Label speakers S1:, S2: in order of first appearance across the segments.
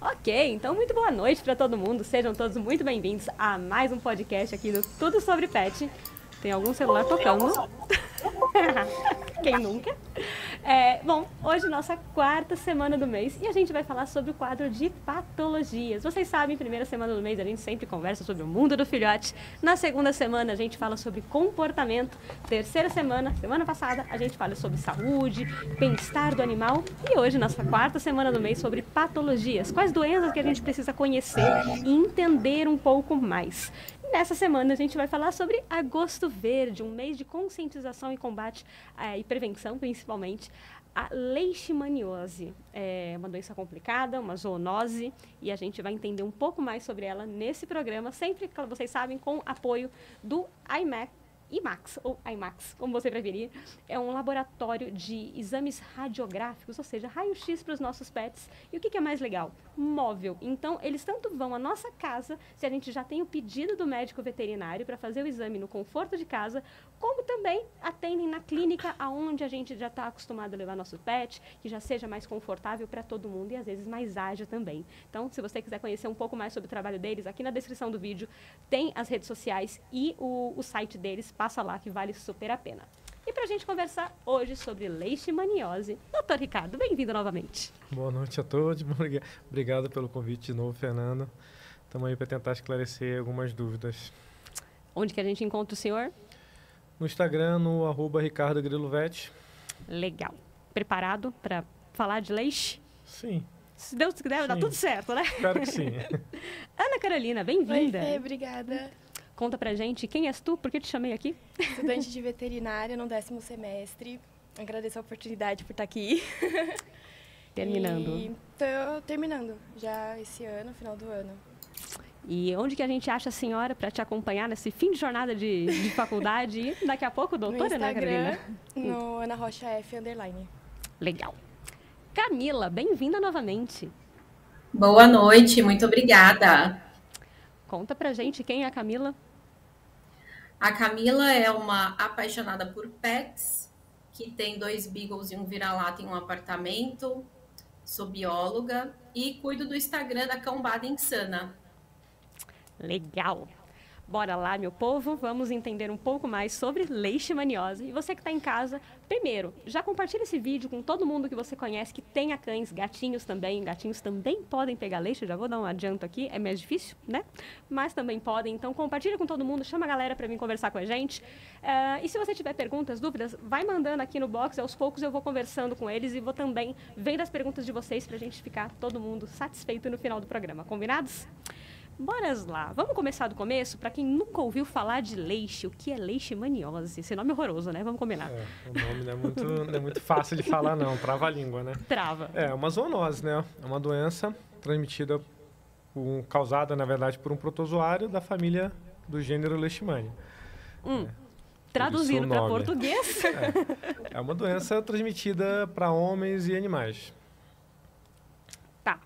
S1: Ok, então muito boa noite para todo mundo. Sejam todos muito bem-vindos a mais um podcast aqui do Tudo Sobre Pet. Tem algum celular tocando. Quem nunca? É, bom, hoje é nossa quarta semana do mês e a gente vai falar sobre o quadro de patologias. Vocês sabem, primeira semana do mês a gente sempre conversa sobre o mundo do filhote. Na segunda semana a gente fala sobre comportamento. Terceira semana, semana passada, a gente fala sobre saúde, bem-estar do animal. E hoje, nossa quarta semana do mês, sobre patologias. Quais doenças que a gente precisa conhecer e entender um pouco mais. Nessa semana a gente vai falar sobre agosto verde, um mês de conscientização e combate eh, e prevenção, principalmente, a leishmaniose. É uma doença complicada, uma zoonose, e a gente vai entender um pouco mais sobre ela nesse programa, sempre, como vocês sabem, com apoio do IMAC, IMAX, ou IMAX, como você preferir, é um laboratório de exames radiográficos, ou seja, raio-x para os nossos pets. E o que, que, é mais legal? Móvel. Então, eles tanto vão à nossa casa, se a gente já tem o pedido do médico veterinário para fazer o exame no conforto de casa, como também atendem na clínica, aonde a gente já está acostumado a levar nosso pet, que já seja mais confortável para todo mundo e às vezes mais ágil também. Então, se você quiser conhecer um pouco mais sobre o trabalho deles, aqui na descrição do vídeo tem as redes sociais e o, o site deles passa lá que vale super a pena. E para a gente conversar hoje sobre leishmaniose, doutor Ricardo, bem-vindo novamente.
S2: Boa noite a todos, obrigado pelo convite de novo, Fernando. Estamos aí para tentar esclarecer algumas dúvidas.
S1: Onde que a gente encontra o senhor?
S2: No Instagram, no arroba Ricardo Grilovete.
S1: Legal. Preparado para falar de leixe?
S2: Sim.
S1: Se Deus quiser, vai dar tudo certo, né?
S2: Espero que sim.
S1: Ana Carolina, bem-vinda.
S3: Obrigada.
S1: Conta pra gente quem és tu, por que te chamei aqui?
S3: Estudante de veterinária no décimo semestre. Agradeço a oportunidade por estar aqui.
S1: Terminando.
S3: Estou terminando já esse ano, final do ano.
S1: E onde que a gente acha a senhora para te acompanhar nesse fim de jornada de, de faculdade? E daqui a pouco, doutora, Ana Carolina?
S3: No Ana Rocha F, underline.
S1: Legal. Camila, bem-vinda novamente.
S4: Boa noite, muito obrigada.
S1: Conta pra gente quem é a Camila.
S4: A Camila é uma apaixonada por pets, que tem dois beagles e um vira-lata em um apartamento. Sou bióloga e cuido do Instagram da Cãobada Insana.
S1: Legal. Bora lá, meu povo, vamos entender um pouco mais sobre leishmaniose. E você que está em casa, primeiro, já compartilha esse vídeo com todo mundo que você conhece que tenha cães, gatinhos também. Gatinhos também podem pegar leite, já vou dar um adianto aqui, é mais difícil, né? Mas também podem. Então, compartilha com todo mundo, chama a galera para vir conversar com a gente. Uh, e se você tiver perguntas, dúvidas, vai mandando aqui no box. Aos poucos eu vou conversando com eles e vou também vendo as perguntas de vocês para a gente ficar todo mundo satisfeito no final do programa. Combinados? Bora lá. Vamos começar do começo? Para quem nunca ouviu falar de leixe, o que é leishmaniose? Esse nome é horroroso, né? Vamos combinar.
S2: É, o nome não é, muito, não é muito fácil de falar, não. Trava a língua, né?
S1: Trava.
S2: É uma zoonose, né? É uma doença transmitida, por, causada, na verdade, por um protozoário da família do gênero Leishmania.
S1: Hum. É. Traduzindo para português.
S2: É. é uma doença transmitida para homens e animais.
S1: Tá.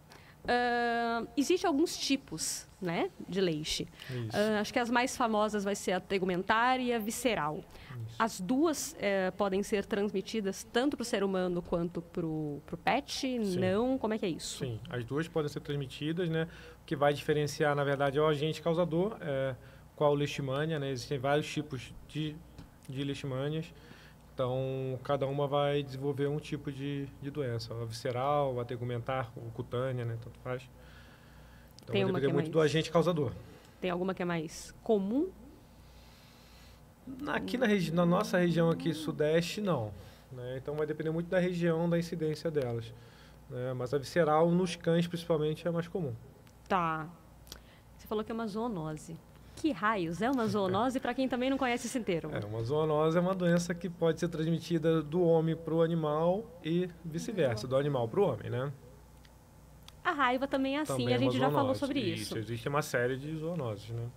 S1: Uh, Existem alguns tipos né, de leixe. Uh, acho que as mais famosas vai ser a tegumentar e a visceral. Isso. As duas uh, podem ser transmitidas tanto para o ser humano quanto para o pet? Sim. Não? Como é que é isso?
S2: Sim, as duas podem ser transmitidas, né? O que vai diferenciar, na verdade, é o agente causador, é, qual leishmania, né? Existem vários tipos de, de leishmanias. Então, cada uma vai desenvolver um tipo de, de doença. A visceral, a tegumentar, ou cutânea, né? Tanto faz. Então, Tem vai depender muito mais... do agente causador.
S1: Tem alguma que é mais comum?
S2: Aqui na, regi... na nossa região aqui, sudeste, não. Né? Então, vai depender muito da região, da incidência delas. Né? Mas a visceral, nos cães, principalmente, é mais comum.
S1: Tá. Você falou que é uma zoonose. Que raios? É uma zoonose para quem também não conhece esse termo?
S2: É, uma zoonose é uma doença que pode ser transmitida do homem para o animal e vice-versa, do animal para o homem, né?
S1: A raiva também é assim, também a gente já falou sobre isso.
S2: isso. Existe uma série de zoonoses, né?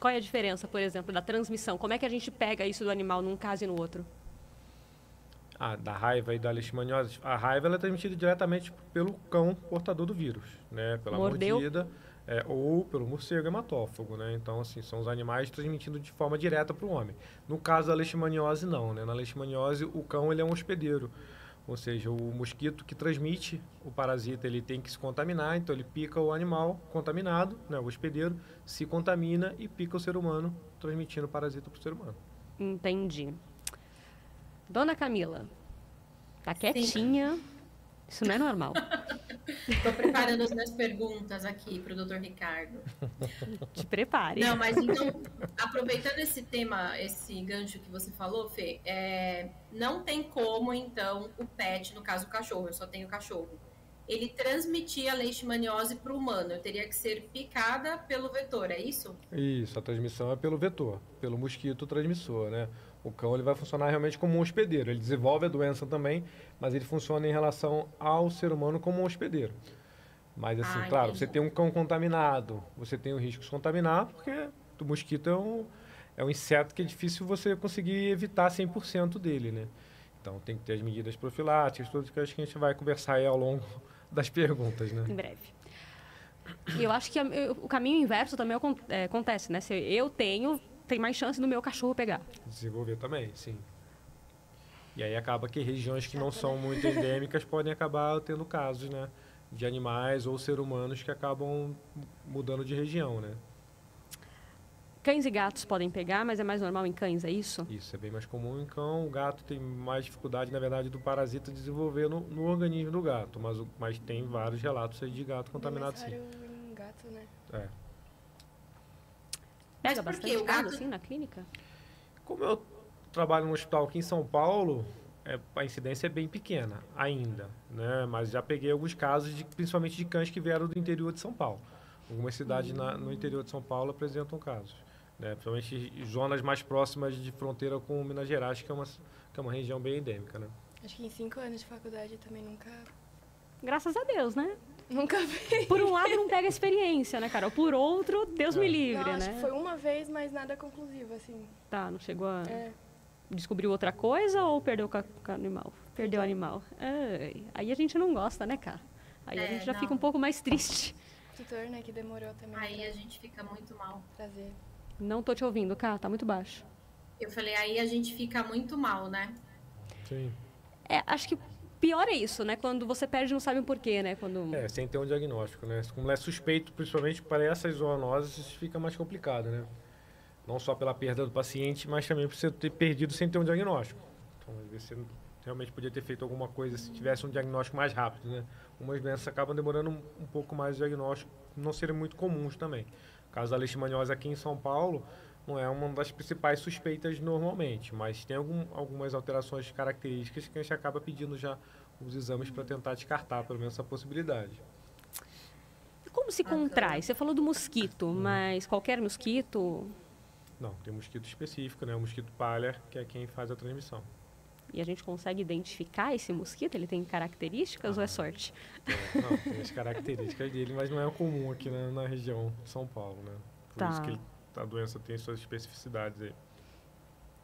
S1: Qual é a diferença, por exemplo, da transmissão? Como é que a gente pega isso do animal num caso e no outro?
S2: Ah, da raiva e da leishmaniose. A raiva é transmitida diretamente pelo cão portador do vírus, né? Pela Mordeu. mordida é, ou pelo morcego hematófago, né? Então, assim, são os animais transmitindo de forma direta para o homem. No caso da leishmaniose, não, né? Na leishmaniose, o cão ele é um hospedeiro Ou seja, o mosquito que transmite o parasita, ele tem que se contaminar, então ele pica o animal contaminado, né, o hospedeiro, se contamina e pica o ser humano, transmitindo o parasita para o ser humano.
S1: Entendi. Dona Camila, tá quietinha. Sim. Isso não é normal.
S4: Estou preparando as minhas perguntas aqui para o doutor Ricardo.
S1: Te prepare.
S4: Não, mas então, aproveitando esse tema, esse gancho que você falou, Fê, é, não tem como, então, o pet, no caso o cachorro, eu só tenho cachorro, ele transmitir a leishmaniose para o humano. Eu teria que ser picada pelo vetor, é isso?
S2: Isso, a transmissão é pelo vetor, pelo mosquito transmissor, né? O cão ele vai funcionar realmente como um hospedeiro. Ele desenvolve a doença também, mas ele funciona em relação ao ser humano como um hospedeiro. Mas assim, ah, claro, entendi. você tem um cão contaminado, você tem o risco de se contaminar, porque o mosquito é um, é um inseto que é difícil você conseguir evitar 100% dele, né? Então tem que ter as medidas profiláticas, tudo que acho que a gente vai conversar aí ao longo das perguntas, né?
S1: Em breve. Eu acho que o caminho inverso também é, acontece, né? Se eu tenho tem mais chance do meu cachorro pegar.
S2: Desenvolver também, sim. E aí acaba que regiões que não são muito endêmicas podem acabar tendo casos, né? De animais ou ser humanos que acabam mudando de região, né?
S1: Cães e gatos podem pegar, mas é mais normal em cães, é isso?
S2: Isso, é bem mais comum em cão. O gato tem mais dificuldade, na verdade, do parasita desenvolver no, no organismo do gato. Mas, mas tem vários relatos aí de gato contaminado, sim.
S3: em gato, né?
S2: É.
S1: Pega bastante o gato assim na clínica?
S2: Como eu trabalho no hospital aqui em São Paulo, é, a incidência é bem pequena ainda, né? Mas já peguei alguns casos, de, principalmente de cães que vieram do interior de São Paulo. Algumas cidades no interior de São Paulo apresentam casos, né? Principalmente zonas mais próximas de fronteira com Minas Gerais, que é uma, que é uma região bem endêmica, né?
S3: Acho que em cinco anos de faculdade também nunca...
S1: Graças a Deus, né?
S3: Nunca vi.
S1: Por um lado, não pega experiência, né, Carol? Por outro, Deus é. me livre,
S3: não,
S1: né?
S3: Acho que foi uma vez, mas nada conclusivo, assim.
S1: Tá, não chegou a. É. Descobriu outra coisa ou perdeu o animal? Perdeu o animal. Ai, aí a gente não gosta, né, cara? Aí é, a gente já não. fica um pouco mais triste.
S3: Tutor, né, que demorou também.
S4: Aí a gente fica muito mal.
S3: Trazer.
S1: Não tô te ouvindo, cara, tá muito baixo.
S4: Eu falei, aí a gente fica muito mal, né?
S2: Sim.
S1: É, acho que pior é isso, né? Quando você perde não sabe o porquê, né? Quando...
S2: É, sem ter um diagnóstico, né? Como é suspeito, principalmente para essas zoonoses, fica mais complicado, né? Não só pela perda do paciente, mas também por você ter perdido sem ter um diagnóstico. Então, você realmente podia ter feito alguma coisa se tivesse um diagnóstico mais rápido, né? Umas doenças acabam demorando um, um pouco mais de diagnóstico, não serem muito comuns também. O caso da leishmaniose aqui em São Paulo, não é uma das principais suspeitas normalmente, mas tem algum, algumas alterações características que a gente acaba pedindo já os exames para tentar descartar pelo menos essa possibilidade.
S1: E como se contrai? Você falou do mosquito, hum. mas qualquer mosquito?
S2: Não, tem mosquito específico, né? O mosquito palha, que é quem faz a transmissão.
S1: E a gente consegue identificar esse mosquito? Ele tem características ah, ou é sorte?
S2: É, não, tem as características dele, mas não é comum aqui na, na região de São Paulo, né? Por tá. isso que ele a doença tem suas especificidades aí.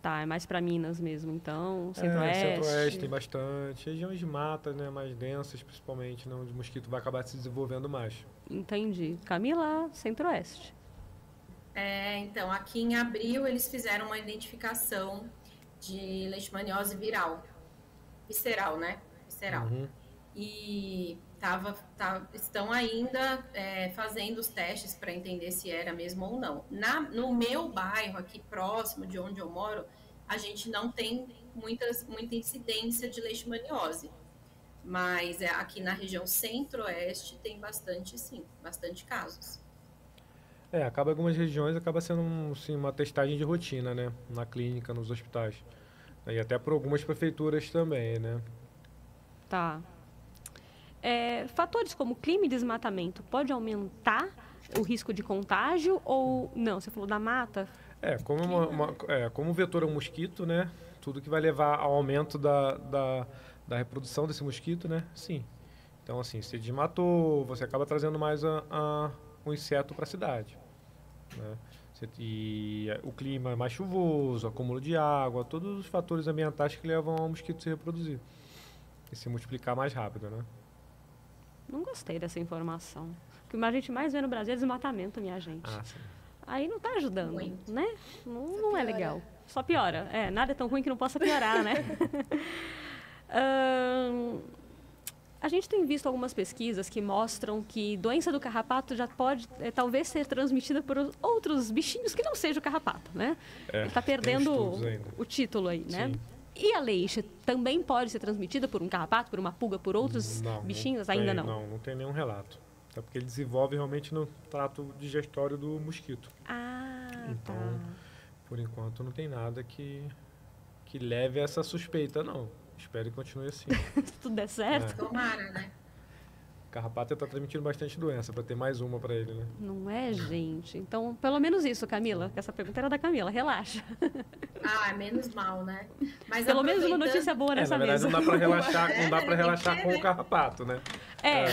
S1: Tá, é mais para Minas mesmo, então, centro-oeste?
S2: É, centro-oeste tem bastante. Regiões de mata, né, mais densas, principalmente, né, onde o mosquito vai acabar se desenvolvendo mais.
S1: Entendi. Camila, centro-oeste.
S4: É, então, aqui em abril eles fizeram uma identificação de leishmaniose viral. Visceral, né? Visceral. Uhum. E tava, tá, estão ainda é, fazendo os testes para entender se era mesmo ou não. Na, no meu bairro, aqui próximo de onde eu moro, a gente não tem muitas, muita incidência de leishmaniose. Mas é, aqui na região centro-oeste tem bastante, sim, bastante casos.
S2: É, acaba algumas regiões, acaba sendo assim, uma testagem de rotina, né? Na clínica, nos hospitais. E até por algumas prefeituras também, né?
S1: Tá. É, fatores como clima e desmatamento pode aumentar o risco de contágio ou não? Você falou da mata?
S2: É, como, uma, uma, é, como o vetor é um mosquito, né? Tudo que vai levar ao aumento da, da, da reprodução desse mosquito, né? Sim. Então, assim, se desmatou, você acaba trazendo mais a, a um inseto para a cidade. Né? E o clima é mais chuvoso, acúmulo de água, todos os fatores ambientais que levam ao mosquito se reproduzir e se multiplicar mais rápido, né?
S1: Não gostei dessa informação. O que a gente mais vê no Brasil é desmatamento, minha gente.
S2: Ah, sim.
S1: Aí não está ajudando, Muito. né? Não, não é legal. Só piora. É, nada é tão ruim que não possa piorar, né? A gente tem visto algumas pesquisas que mostram que doença do carrapato já pode eh, talvez ser transmitida por os- outros bichinhos que não seja o carrapato, né?
S2: É,
S1: Ele está perdendo
S2: ainda.
S1: o título aí, né?
S2: Sim.
S1: E a leixa também pode ser transmitida por um carrapato, por uma pulga, por outros
S2: Não,
S1: bichinhos?
S2: tem-
S1: Ainda não.
S2: Não, não tem nenhum relato. Até porque ele desenvolve realmente no trato digestório do mosquito.
S1: Ah,
S2: Então,
S1: tá.
S2: Por enquanto não tem nada que, que leve a essa suspeita, não. Espero que continue assim.
S1: Se tudo der certo.
S4: Tomara, né?
S2: Carrapato está transmitindo bastante doença, para ter mais uma para ele, né?
S1: Não é, gente? Então, pelo menos isso, Camila. Essa pergunta era da Camila, relaxa.
S4: Ah, menos mal, né? Mas
S1: Pelo menos uma
S4: aproveitando-
S1: notícia boa
S2: É,
S1: nessa
S2: na verdade
S1: mesa.
S2: não dá para relaxar, não dá
S4: É,
S2: para relaxar com o carrapato, né?
S1: É.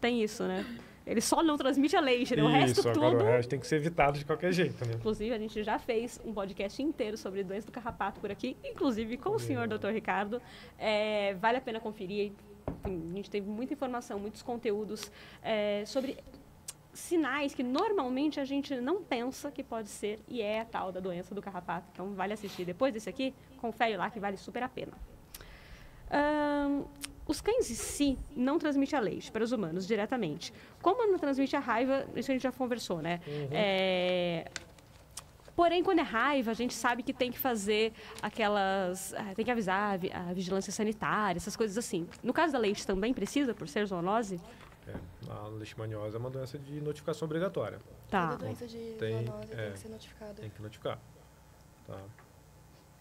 S1: Tem isso, né? Ele só não transmite a leite, né? o resto
S2: Isso, agora
S1: tudo.
S2: o resto tem que ser evitado de qualquer jeito, né?
S1: Inclusive, a gente já fez um podcast inteiro sobre doença do carrapato por aqui, inclusive com o senhor Dr. Ricardo. É, vale a pena conferir. A gente teve muita informação, muitos conteúdos é, sobre sinais que normalmente a gente não pensa que pode ser e é a tal da doença do carrapato. Então, vale assistir. Depois desse aqui, confere lá que vale super a pena. Ahn, os cães em si não transmitem a leite para os humanos diretamente. Como não transmite a raiva, isso a gente já conversou, né? É, Porém, quando é raiva, a gente sabe que tem que fazer aquelas. ah, Tem que avisar a vi- a vigilância sanitária, essas coisas assim. No caso da leite também precisa, por ser zoonose?
S2: É, a leishmaniose é uma doença de notificação obrigatória.
S1: Tá.
S3: Toda doença de
S2: Tem,
S3: zoonose
S2: é.
S3: tem que ser notificada.
S2: Tem que notificar. Tá.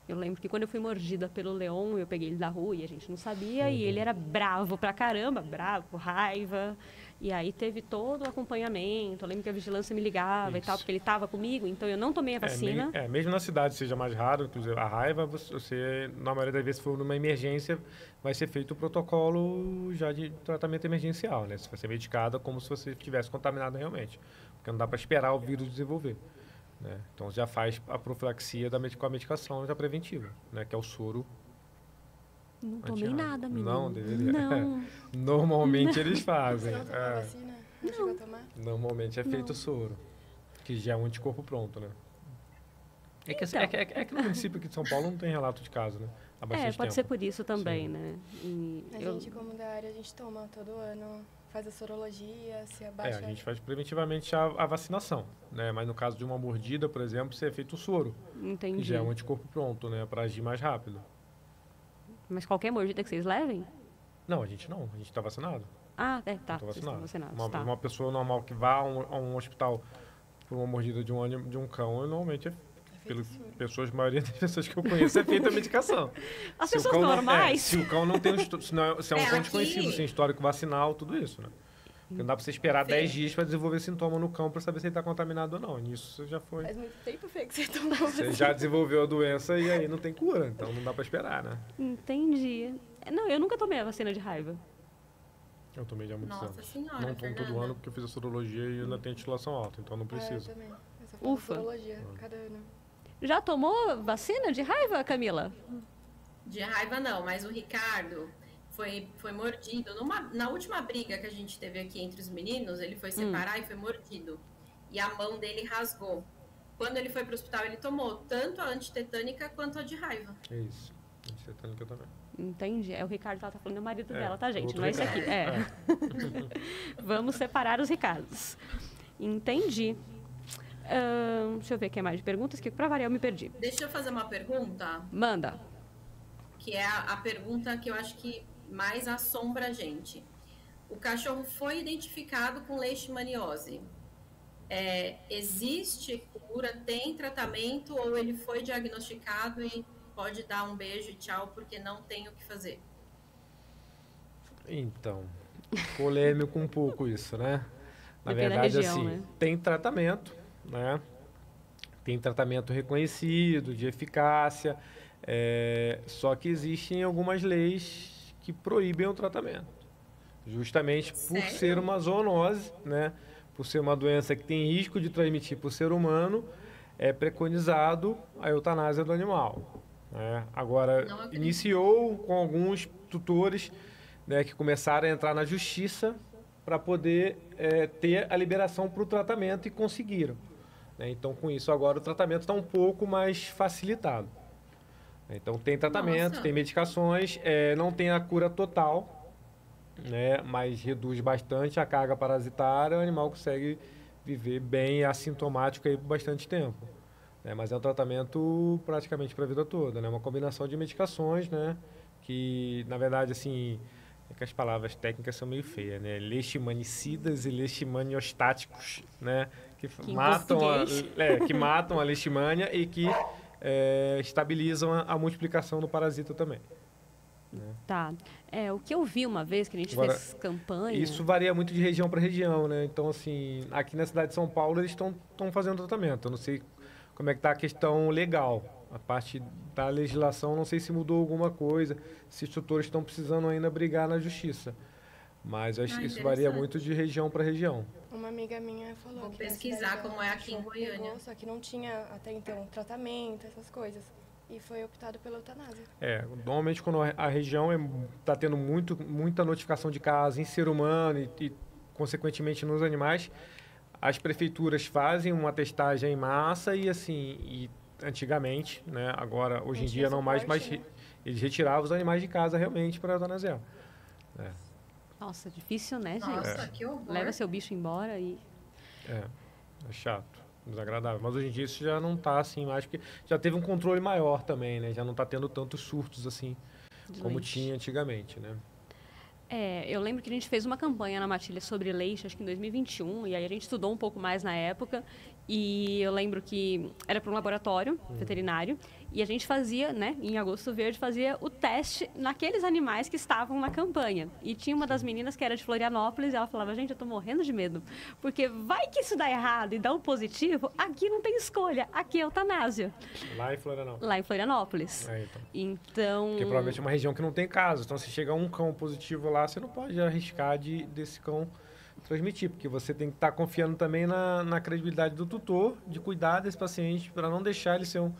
S1: Eu lembro que quando eu fui mordida pelo leão, eu peguei ele da rua e a gente não sabia, e ele era bravo pra caramba, bravo, raiva. E aí teve todo o acompanhamento. Eu lembro que a vigilância me ligava e tal,
S2: Isso.
S1: porque ele estava comigo, então eu não tomei a
S2: É,
S1: vacina.
S2: me- é, mesmo na cidade seja mais raro, a raiva, você, você, na maioria das vezes, se for numa emergência, vai ser feito o protocolo já de tratamento emergencial, né? Se vai ser medicada como se você estivesse contaminado realmente. Porque não dá para esperar o vírus desenvolver. Né? Então já faz a profilaxia da, com a medicação já preventiva, né? Que é o soro.
S1: Não tomei nada, menino.
S2: Não, deveria.
S1: Não.
S2: Normalmente eles
S3: Você
S2: fazem.
S3: não tomou
S2: é.
S3: vacina? Não, chegou a tomar?
S2: Normalmente é feito
S1: Não.
S2: soro, que já é um anticorpo pronto, né? É que,
S1: Então.
S2: é, que, é, que- é que no município aqui de São Paulo não tem relato de caso, né? Há
S1: É,
S2: bastante
S1: pode
S2: tempo.
S1: ser por isso também,
S2: Sim.
S1: né? E
S3: A
S1: eu-
S3: gente, como da área, a gente toma todo ano, faz a sorologia, se
S2: É,
S3: abaixa...
S2: a gente faz preventivamente a, a vacinação, né? Mas no caso de uma mordida, por exemplo, você é feito o soro, que
S1: Entendi.
S2: já é um anticorpo pronto, né? Para agir mais rápido.
S1: Mas qualquer mordida que vocês levem?
S2: Não, a gente não, a gente está vacinado.
S1: Ah, é, tá.
S2: Vacinado.
S1: vacinados,
S2: Uma,
S1: tá.
S2: uma pessoa normal que vá a um, a um hospital por uma mordida de um, de um cão, normalmente é
S3: é soro.
S2: pessoas, a maioria das pessoas que eu conheço é feita a medicação.
S1: As
S2: Se o
S1: pessoas
S2: cão não- é,
S1: normais...
S2: se o cão não tem um se, não é, se é um
S4: É,
S2: cão
S4: aqui-
S2: desconhecido, sem histórico vacinal, tudo isso, né? Porque não dá pra você esperar
S4: Sim.
S2: 10 dias para desenvolver sintoma no cão para saber se ele tá contaminado ou não. Nisso você já foi.
S3: Faz muito tempo, Fê, que você tomou
S2: Você
S3: vacina.
S2: já desenvolveu a doença e aí não tem cura, então não dá pra esperar, né?
S1: Entendi. Não, eu nunca tomei a vacina de raiva.
S2: Eu tomei já há muitos
S4: Nossa
S2: anos.
S4: senhora,
S2: Não tomo todo ano porque eu fiz a sorologia e ainda tenho titulação alta, então não
S3: Ah, eu
S2: preciso.
S3: também. Eu só
S1: Ufa.
S3: sorologia cada ano.
S1: Já tomou vacina de raiva, Camila?
S4: De raiva não, mas o Ricardo foi, foi mordido. Numa, na última briga que a gente teve aqui entre os meninos, ele foi separar e foi mordido. E a mão dele rasgou. Quando ele foi para o hospital, ele tomou tanto a antitetânica quanto a de raiva.
S2: É isso. Antitetânica também.
S1: Entendi. É o Ricardo ela tá falando do marido
S2: É,
S1: dela, tá, gente? Não é esse aqui.
S2: Ricardo.
S1: É. Vamos separar os Ricardos. Entendi. Deixa eu ver o que é mais de perguntas, que pra variar eu me perdi.
S4: Deixa eu fazer uma pergunta,
S1: Manda.
S4: que é a, a pergunta que eu acho que mais assombra a gente. O cachorro foi identificado com leishmaniose. É, existe cura, tem tratamento ou ele foi diagnosticado e pode dar um beijo e tchau porque não tem o que fazer?
S2: Então, polêmico um pouco isso, né? Na
S1: Depende da
S2: verdade,
S1: região,
S2: assim,
S1: né?
S2: tem tratamento, né? Tem tratamento reconhecido, de eficácia, é, só que existem algumas leis que proíbem o tratamento. Justamente por
S4: Sério?
S2: ser uma zoonose, né? Por ser uma doença que tem risco de transmitir para o ser humano, é preconizado a eutanásia do animal. né? Agora, iniciou com alguns tutores né, que começaram a entrar na justiça para poder é, ter a liberação para o tratamento e conseguiram. Né? Então, com isso, agora o tratamento está um pouco mais facilitado. Então tem tratamento,
S4: Nossa.
S2: tem medicações, é, não tem a cura total, né? Mas reduz bastante a carga parasitária, o animal consegue viver bem assintomático aí por bastante tempo. né? Mas é um tratamento praticamente para a vida toda, né? Uma combinação de medicações, né? Que, na verdade, assim, é que as palavras técnicas são meio feias, né? Leishmanicidas e leishmaniostáticos, né? Que,
S1: Que
S2: matam a, é, que matam a leishmania e que é, estabilizam a, a multiplicação do parasita também.
S1: Tá. É, o que eu vi uma vez que a gente
S2: Agora,
S1: fez campanha.
S2: Isso varia muito de região para região, né? Então, assim, aqui na cidade de São Paulo eles estão fazendo tratamento. Eu não sei como é que está a questão legal. A parte da legislação, não sei se mudou alguma coisa, se os tutores estão precisando ainda brigar na justiça. Mas eu acho
S4: Ah,
S2: que isso varia muito de região para região.
S3: Uma amiga minha falou
S4: Vou
S3: que
S4: pesquisar como é aqui em Goiânia.
S3: pegou, só que não tinha até então tratamento, essas coisas. E foi optado pela eutanásia.
S2: É, normalmente quando a região está tendo muito, muita notificação de casos em ser humano e, e, consequentemente, nos animais, as prefeituras fazem uma testagem em massa e, assim, e antigamente, né, agora, hoje em dia não mais, mas
S3: suporte,
S2: re- eles retiravam os animais de casa realmente para eutanasiar.
S1: Nossa, difícil, né, gente?
S4: Nossa, que horror.
S1: Leva seu bicho embora e.
S2: É, é chato, desagradável. Mas hoje em dia isso já não está assim mais, porque já teve um controle maior também, né? Já não está tendo tantos surtos assim
S1: de
S2: como
S1: leite.
S2: tinha antigamente, né?
S1: É, eu lembro que a gente fez uma campanha na Matilha sobre leite, acho que em 2021, e aí a gente estudou um pouco mais na época. E eu lembro que era para um laboratório veterinário, e a gente fazia, né, em Agosto Verde, fazia o teste naqueles animais que estavam na campanha. E tinha uma das meninas que era de Florianópolis, e ela falava: Gente, eu tô morrendo de medo, porque vai que isso dá errado e dá um positivo, aqui não tem escolha, aqui é eutanásia,
S2: Lá em Florianópolis.
S1: lá em Florianópolis.
S2: É, então.
S1: Então.
S2: Porque provavelmente é uma região que não tem casos. Então, se chegar um cão positivo lá, você não pode arriscar de, desse cão transmitir, porque você tem que estar confiando também na, na credibilidade do tutor, de cuidar desse paciente, para não deixar ele ser um,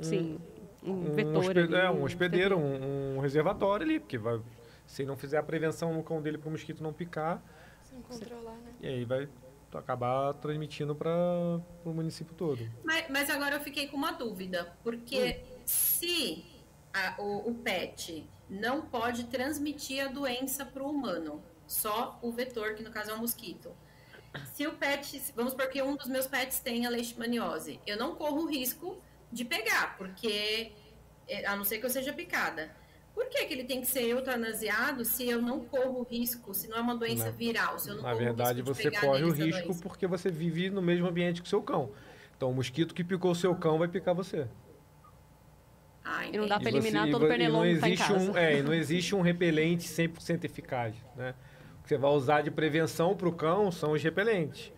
S1: Sim, um,
S2: um,
S1: vetor.
S2: hospe-
S1: ali,
S2: é, um hospedeiro, um, um reservatório ali, porque vai, se não fizer a prevenção no cão dele para o mosquito não picar,
S3: Sem controlar, né?
S2: e aí vai acabar transmitindo para o município todo.
S4: Mas, mas agora eu fiquei com uma dúvida, porque se a- o, o pet não pode transmitir a doença para o humano, só o vetor, que no caso é o mosquito. Se o pet, vamos supor que um dos meus pets tenha leishmaniose, eu não corro o risco de pegar, porque, é, a não ser que eu seja picada. Por que, que ele tem que ser eutanasiado se eu não corro o risco, se não é uma doença
S2: Na-
S4: viral? Se eu não
S2: Na verdade, você corre o risco
S4: doença?
S2: porque você vive no mesmo ambiente que o seu cão. Então, o mosquito que picou o seu cão vai picar você.
S4: Ah,
S1: E não dá
S2: E
S1: eliminar
S2: e
S1: todo o
S2: e
S1: pernilongo
S2: não
S1: que tá em
S2: existe
S1: casa.
S2: um, é, e não existe um repelente 100% eficaz, né? Que você vai usar de prevenção para o cão são os repelentes.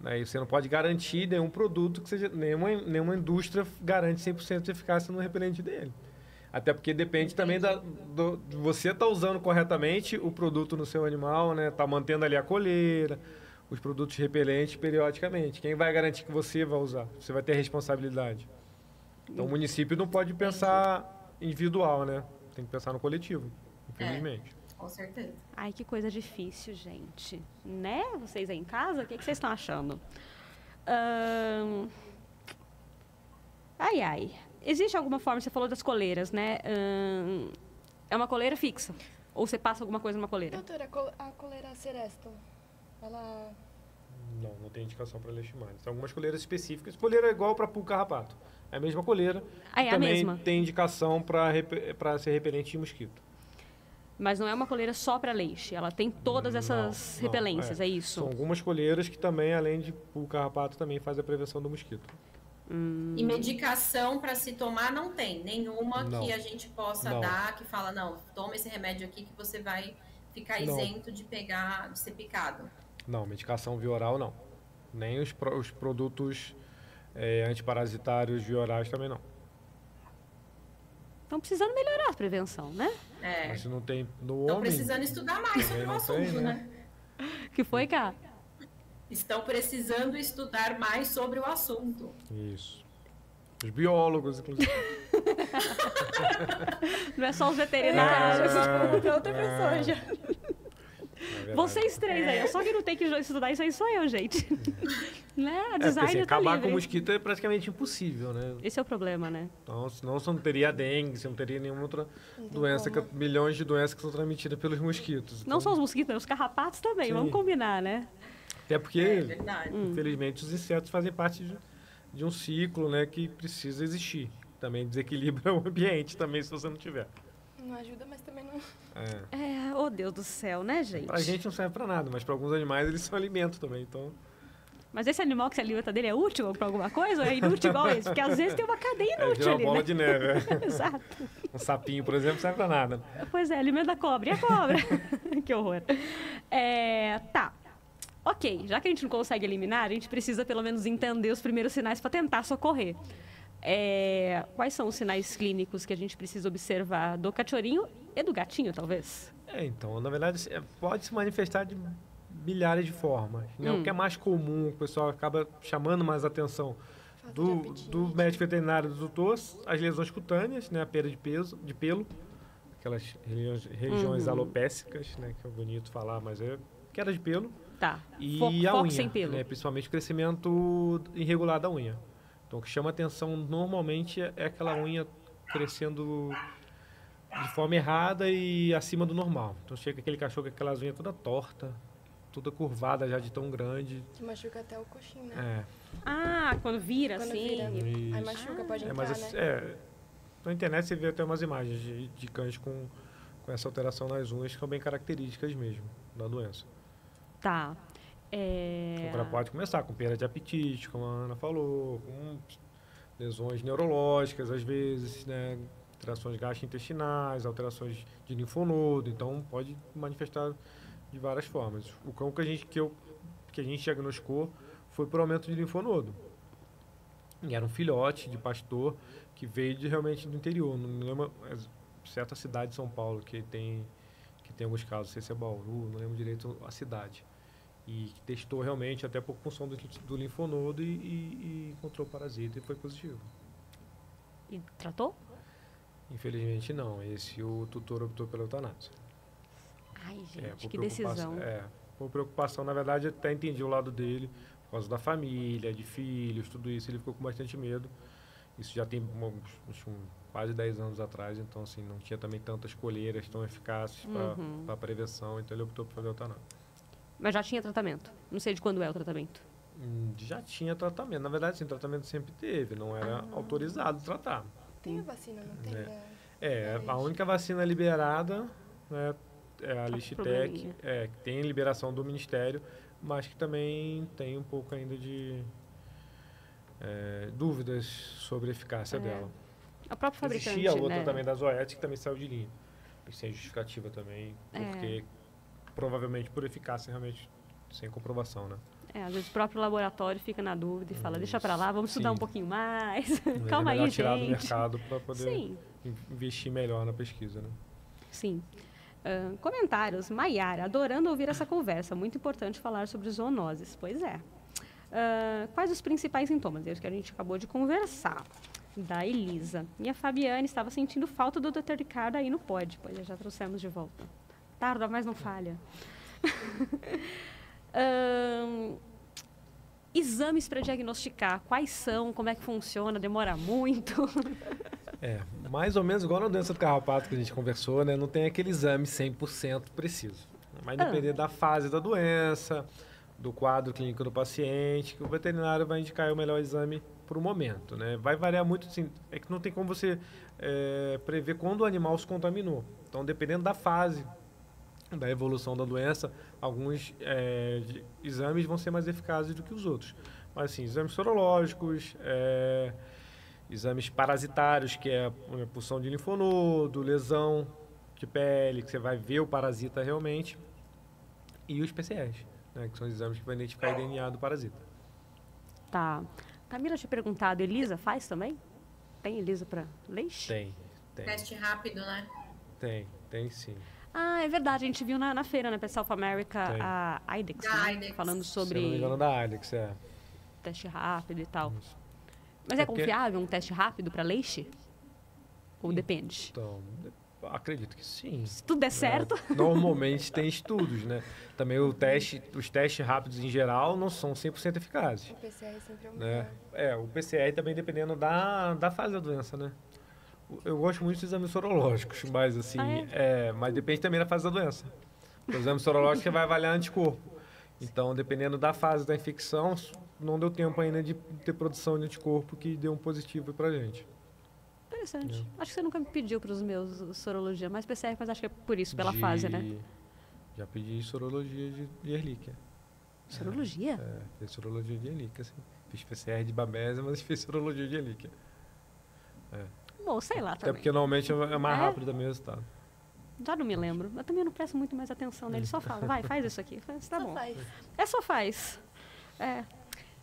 S2: Né? E você não pode garantir nenhum produto que seja nenhuma, nenhuma indústria garante 100% de eficácia no repelente dele. Até porque depende também da, do, de você estar usando corretamente o produto no seu animal, né? Tá mantendo ali a coleira, os produtos repelentes periodicamente. Quem vai garantir que você vai usar? Você vai ter responsabilidade. Então o município não pode pensar individual, né? Tem que pensar no coletivo, infelizmente.
S4: Com certeza.
S1: Ai, que coisa difícil, gente. Né? Vocês aí em casa, o que, que vocês estão achando? Ai, ai. Existe alguma forma, você falou das coleiras, né? É uma coleira fixa? Ou você passa alguma coisa numa coleira?
S3: Doutora, a col- a coleira Seresto, ela...
S2: Não, não tem indicação para leishmaniose. São algumas coleiras específicas. Coleira é igual para pulga carrapato. É a mesma coleira.
S1: Ah, é a
S2: também
S1: mesma.
S2: tem indicação para ser repelente de mosquito.
S1: Mas não é uma coleira só para leite. Ela tem todas essas
S2: não,
S1: repelências, é, isso?
S2: São algumas coleiras que também, além de pulga carrapato, também fazem a prevenção do mosquito.
S4: E medicação para se tomar não tem nenhuma
S2: Não.
S4: que a gente possa
S2: Não.
S4: dar que fala não, toma esse remédio aqui que você vai ficar
S2: Não.
S4: isento de pegar, de ser picado.
S2: Não, medicação via oral não. Nem os, pro- os produtos é, antiparasitários via orais também não.
S1: Estão precisando melhorar a prevenção, né?
S4: É.
S2: Mas se não tem no
S4: Estão
S2: homem...
S4: precisando estudar mais sobre o
S2: não tem,
S4: assunto,
S2: né?
S4: né?
S1: Que foi, cá?
S4: Estão precisando estudar mais sobre o assunto.
S2: Isso. Os biólogos, inclusive.
S1: Não é só os veterinários.
S2: É,
S3: Outra
S2: é.
S3: pessoa já.
S2: Verdade.
S1: Vocês três aí. Só quem não tem que estudar isso aí sou eu, gente. né? A
S2: É,
S1: design
S2: assim,
S1: tá
S2: acabar
S1: livre.
S2: com o mosquito é praticamente impossível, né?
S1: Esse é o problema, né?
S2: Então, senão você não teria dengue, você não teria nenhuma outra
S3: Não
S2: doença, que, milhões de doenças que são transmitidas pelos mosquitos.
S1: Não
S2: Então,
S1: só os mosquitos, né? os carrapatos também.
S2: Sim.
S1: Vamos combinar, né?
S2: Até porque,
S4: É.
S1: Hum.
S2: infelizmente, os insetos fazem parte de, de um ciclo, né, que precisa existir. Também desequilibra o ambiente também, se você não tiver.
S3: Não ajuda, mas também não.
S2: É.
S1: É, oh Deus do céu, né, gente?
S2: Pra gente não serve pra nada, mas pra alguns animais eles são alimento também, então...
S1: Mas esse animal que se alimenta dele é útil pra alguma coisa ou é inútil igual esse? Porque às vezes tem uma cadeia
S2: É,
S1: inútil
S2: vira uma
S1: ali,
S2: bola
S1: né?
S2: de neve. é.
S1: Exato.
S2: Um sapinho, por exemplo, não serve pra nada.
S1: Pois é, alimento da cobra. E a cobra? que horror. É, tá. Ok, já que a gente não consegue eliminar, a gente precisa pelo menos entender os primeiros sinais para tentar socorrer. É, quais são os sinais clínicos que a gente precisa observar do cachorrinho e do gatinho, talvez?
S2: É, então, na verdade, é, pode se manifestar de milhares de formas. Né?
S1: Hum.
S2: O que é mais comum, o pessoal acaba chamando mais atenção do, do médico veterinário do doutor, as lesões cutâneas, né? a perda de peso, de pelo, aquelas regiões, regiões
S1: Uhum.
S2: alopécicas, né? que é bonito falar, mas é queda de pelo.
S1: Tá.
S2: E
S1: Fo-
S2: a
S1: foco
S2: unha,
S1: sem pelo.
S2: né? principalmente o crescimento irregular da unha. Então, o que chama atenção normalmente é aquela unha crescendo de forma errada e acima do normal. Então, chega aquele cachorro com aquelas unhas toda torta, toda curvada já de tão grande.
S3: Que machuca até o coxinho, né?
S2: É,
S1: Ah, quando vira
S3: Quando
S1: assim.
S3: vira. Aí machuca, pode
S2: é
S3: entrar,
S2: mas assim,
S3: né?
S2: é, na internet você vê até umas imagens de, de cães com, com essa alteração nas unhas que são bem características mesmo da doença.
S1: Tá. É...
S2: O cara pode começar com perda de apetite, como a Ana falou, com lesões neurológicas, às vezes, né? alterações gastrointestinais, alterações de linfonodo, então pode manifestar de várias formas. O cão que a gente, que eu, que a gente diagnosticou foi por aumento de linfonodo. E era um filhote de pastor que veio de, realmente do interior, não lembro, certa cidade de São Paulo que tem, que tem alguns casos, não sei se é Bauru, não lembro direito a cidade e testou realmente até por função do, do linfonodo e, e- e encontrou parasita e foi positivo.
S1: E tratou?
S2: Infelizmente não, esse o tutor optou pela eutanásia.
S1: Ai,
S2: É,
S1: gente,
S2: por
S1: que decisão.
S2: É, por preocupação, na verdade, até entendi o lado dele, por causa da família, de filhos, tudo isso, ele ficou com bastante medo. Isso já tem uns, um- quase 10 anos atrás, então assim, não tinha também tantas colheiras tão eficazes
S1: Uhum.
S2: para a prevenção, então ele optou por fazer eutanásia.
S1: Mas já tinha tratamento. Não sei de quando é o tratamento.
S2: Hum, Já tinha tratamento, na verdade, sim, tratamento sempre teve, não era
S1: Ah.
S2: autorizado tratar.
S3: Tem a vacina, não tem?
S2: É.
S3: né?
S2: É,
S3: É
S2: a
S3: isso.
S2: única vacina liberada né, é a
S1: probleminha.
S2: é, que tem liberação do Ministério, mas que também tem um pouco ainda de é, dúvidas sobre a eficácia
S1: É,
S2: dela.
S1: A própria fabricante,
S2: Existia outra
S1: né?
S2: também da Zoetis que também saiu de linha. E sem justificativa também,
S1: É.
S2: porque provavelmente por eficácia realmente sem comprovação, né?
S1: É, às vezes o próprio laboratório fica na dúvida e fala, deixa pra lá, vamos estudar
S2: sim.
S1: um pouquinho mais.
S2: Mas
S1: Calma
S2: é
S1: aí,
S2: tirar do
S1: gente.
S2: mercado para poder
S1: Sim,
S2: in- investir melhor na pesquisa, né?
S1: sim. Ah, comentários. Maiara, adorando ouvir essa conversa. Muito importante falar sobre zoonoses. Pois é. Ah, quais os principais sintomas? É isso que a gente acabou de conversar. Da Elisa. E a Fabiane estava sentindo falta do Dr. Ricardo aí no pod. Pois é, já trouxemos de volta. Tarda, mas não falha. Ahn, exames para diagnosticar. Quais são? Como é que funciona? Demora muito?
S2: É, mais ou menos igual na doença do carrapato que a gente conversou, né? Não tem aquele exame 100% preciso. Vai
S1: Ah.
S2: depender da fase da doença, do quadro clínico do paciente, que o veterinário vai indicar o melhor exame para o momento, né? Vai variar muito, assim, é que não tem como você é, prever quando o animal se contaminou. Então, dependendo da fase da evolução da doença, alguns é, exames vão ser mais eficazes do que os outros. Mas, assim, exames sorológicos, é, exames parasitários, que é a pulsão de linfonodo, lesão de pele, que você vai ver o parasita realmente, e os PCRs, né, que são os exames que vão identificar o DNA do parasita.
S1: Tá. Camila tinha perguntado, Elisa faz também? Tem Elisa para leite?
S2: Tem, tem,
S4: Teste rápido, né?
S2: tem, tem sim.
S1: Ah, é verdade. A gente viu na, na feira, né, America,
S2: Tem.
S1: a IDEX,
S4: Da
S1: né,
S4: IDEX.
S1: falando
S2: Se eu não me
S1: sobre
S2: engano, da Alex, é.
S1: teste rápido e tal.
S2: Isso.
S1: Mas é,
S2: É porque-
S1: confiável um teste rápido para leite? Ou
S2: Sim.
S1: depende?
S2: Então, Acredito que sim.
S1: Se tudo der certo.
S2: É, normalmente tem estudos, né? Também o teste, os testes rápidos em geral não são 100% eficazes.
S3: O PCR sempre é o
S2: Né? É, o PCR também dependendo da, da fase da doença, né? Eu gosto muito dos exames sorológicos, mas assim,
S1: Ah,
S2: é, mas depende também da fase da doença. O exame sorológico você vai avaliar anticorpo. Então, dependendo da fase da infecção, não deu tempo ainda de ter produção de anticorpo que deu um positivo pra gente.
S1: Interessante. Acho que você nunca me pediu para os meus sorologia, mais PCR, mas acho que é por isso, pela
S2: De-
S1: fase, né?
S2: Já pedi sorologia de, de Erlíquia.
S1: Sorologia?
S2: É, fiz sorologia de Erlíquia, assim. Fiz PCR de Babésia, mas fiz sorologia de Erlíquia.
S1: Bom, sei lá
S2: Até
S1: também.
S2: porque normalmente é mais
S1: É?
S2: rápido também o resultado.
S1: Já não me lembro. Eu também não presto muito mais atenção nele. Só fala, vai, faz isso aqui. Faz, tá
S3: Só
S1: bom.
S3: faz.
S1: É, só faz. É.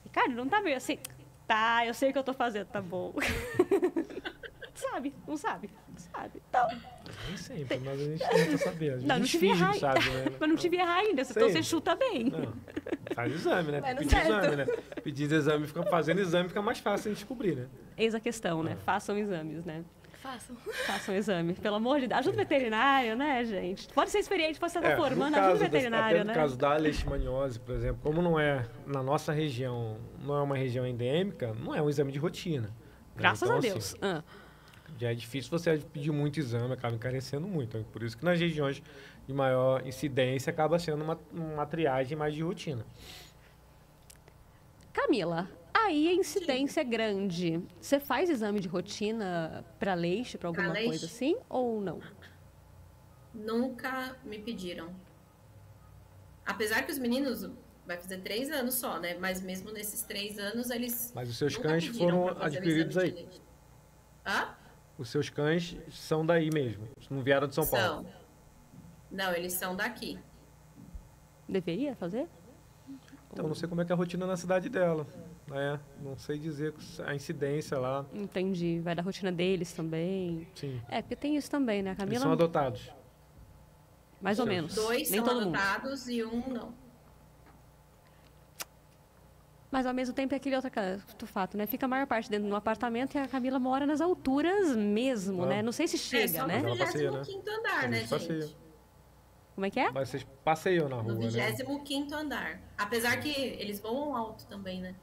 S1: Ricardo, não tá meio assim. Tá, eu sei o que eu tô fazendo, tá bom. sabe, não sabe? Sabe. Então,
S2: Nem sempre, mas a gente tenta saber. A gente
S1: não, não tive
S2: finge
S1: errar.
S2: sabe, né?
S1: Mas não tive errar ainda, então você chuta bem.
S2: Não, faz exame, né? Pedir
S3: certo.
S2: exame, né? Pedir exame, fica fazendo exame, fica mais fácil de descobrir, né?
S1: Eis a questão,
S2: É.
S1: né? Façam exames, né?
S3: Façam.
S1: Façam exame. Pelo amor de Deus. Ajuda o veterinário, né, gente? Pode ser experiente, pode estar
S2: É,
S1: formando, ajuda o
S2: da-
S1: veterinário,
S2: até
S1: né?
S2: no caso da leishmaniose, por exemplo, como não é na nossa região, não é uma região endêmica, não é um exame de rotina. né?
S1: Graças
S2: Então,
S1: a
S2: assim,
S1: Deus. Ah,
S2: já é difícil você pedir muito exame, acaba encarecendo muito. Por isso que nas regiões de maior incidência acaba sendo uma, uma triagem mais de rotina.
S1: Camila, aí a incidência é grande. Você faz exame de rotina para leite, para alguma coisa assim, ou não?
S4: Nunca me pediram. Apesar que os meninos vai fazer três anos só, né? Mas mesmo nesses três anos eles
S2: Mas os seus cães foram adquiridos aí.
S4: Hã?
S2: Os seus cães são daí mesmo, não vieram de São Paulo.
S4: São. Não, eles são daqui.
S1: Deveria fazer?
S2: Então não sei como é que é a rotina na cidade dela. né? não sei dizer a incidência lá.
S1: Entendi. Vai da rotina deles também.
S2: Sim.
S1: É, porque tem isso também, né? A
S2: Eles
S1: Camila,
S2: são adotados.
S1: mais ou menos.
S4: Dois
S1: Nem
S4: são
S1: todo mundo.
S4: adotados e um não.
S1: Mas ao mesmo tempo é aquele outro fato, né? Fica a maior parte dentro de um apartamento e a Camila mora nas alturas mesmo,
S2: Ah.
S1: né? Não sei se
S4: é
S1: chega,
S4: só
S1: né?
S4: no
S2: Mas ela passeia,
S4: 25 andar,
S2: A
S4: né,
S2: gente passeia.
S1: Como é que é?
S2: Mas vocês passeiam na
S4: No
S2: rua, né?
S4: 25 andar. Apesar que eles voam alto também, né?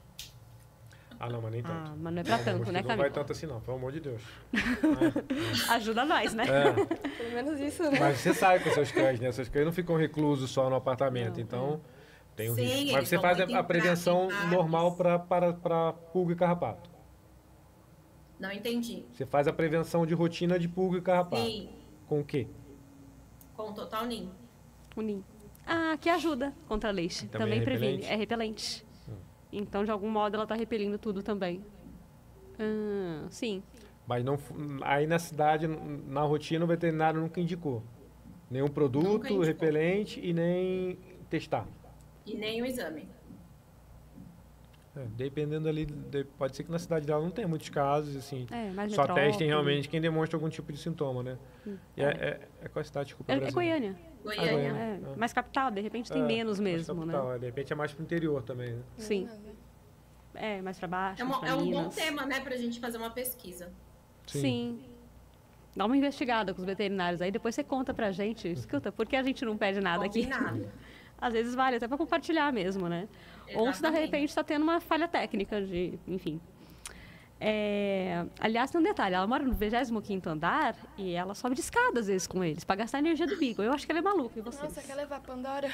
S2: Ah, não, mas nem tanto.
S1: Ah, mas não é pra
S2: Não,
S1: tanto, né,
S2: Não vai
S1: Camila?
S2: tanto assim, não, pelo amor de Deus.
S1: Ajuda nós, né?
S2: É,
S3: Pelo menos isso, né?
S2: mas você sai com seus cães, né? Seus cães não ficam reclusos só no apartamento,
S1: Não,
S2: então tem um
S4: Sim,
S2: risco. Mas você faz a, prevenção normal para para pulga e carrapato.
S4: Não entendi.
S2: Você faz a prevenção de rotina de pulga e carrapato.
S4: Sim,
S2: Com o quê?
S4: com total ninho.
S1: O ninho. Ah, que ajuda contra a leite.
S2: Também
S1: Também,
S2: é
S1: previne.
S2: repelente?
S1: É repelente. Então, de algum modo, ela tá repelindo tudo também. Ah, sim.
S2: Mas não, aí na cidade, na rotina, o veterinário nunca indicou. Nenhum produto
S4: indicou.
S2: repelente e nem testar.
S4: E nem o exame.
S2: É, dependendo ali, de- pode ser que na cidade dela não tenha muitos casos, assim.
S1: É,
S2: Só
S1: metrópole.
S2: testem realmente quem demonstra algum tipo de sintoma, né? E é,
S1: É.
S2: é, é qual a cidade? Desculpa,
S1: É, é. Goiânia.
S4: Goiânia.
S2: Goiânia.
S1: É,
S2: Ah.
S1: mais capital, de repente tem
S2: É,
S1: menos mesmo, né?
S2: capital, é, De repente é mais pro interior também, né?
S1: Sim. É, mais pra baixo,
S4: É, uma-
S1: pra
S4: é um bom tema, né, pra gente fazer uma pesquisa.
S2: Sim.
S1: Sim. Dá uma investigada com os veterinários aí, depois você conta pra gente. Escuta, por que a gente não pede nada aqui?
S4: Combinado.
S1: Às vezes vale até pra compartilhar mesmo, né? Ou se de
S4: Exatamente.
S1: repente está tendo uma falha técnica de, enfim. É, aliás, tem um detalhe, ela mora no 25º andar e ela sobe de escada às vezes com eles, pra gastar a energia do Beagle. Eu acho que ela é maluca, e vocês?
S3: Nossa, quer levar a Pandora?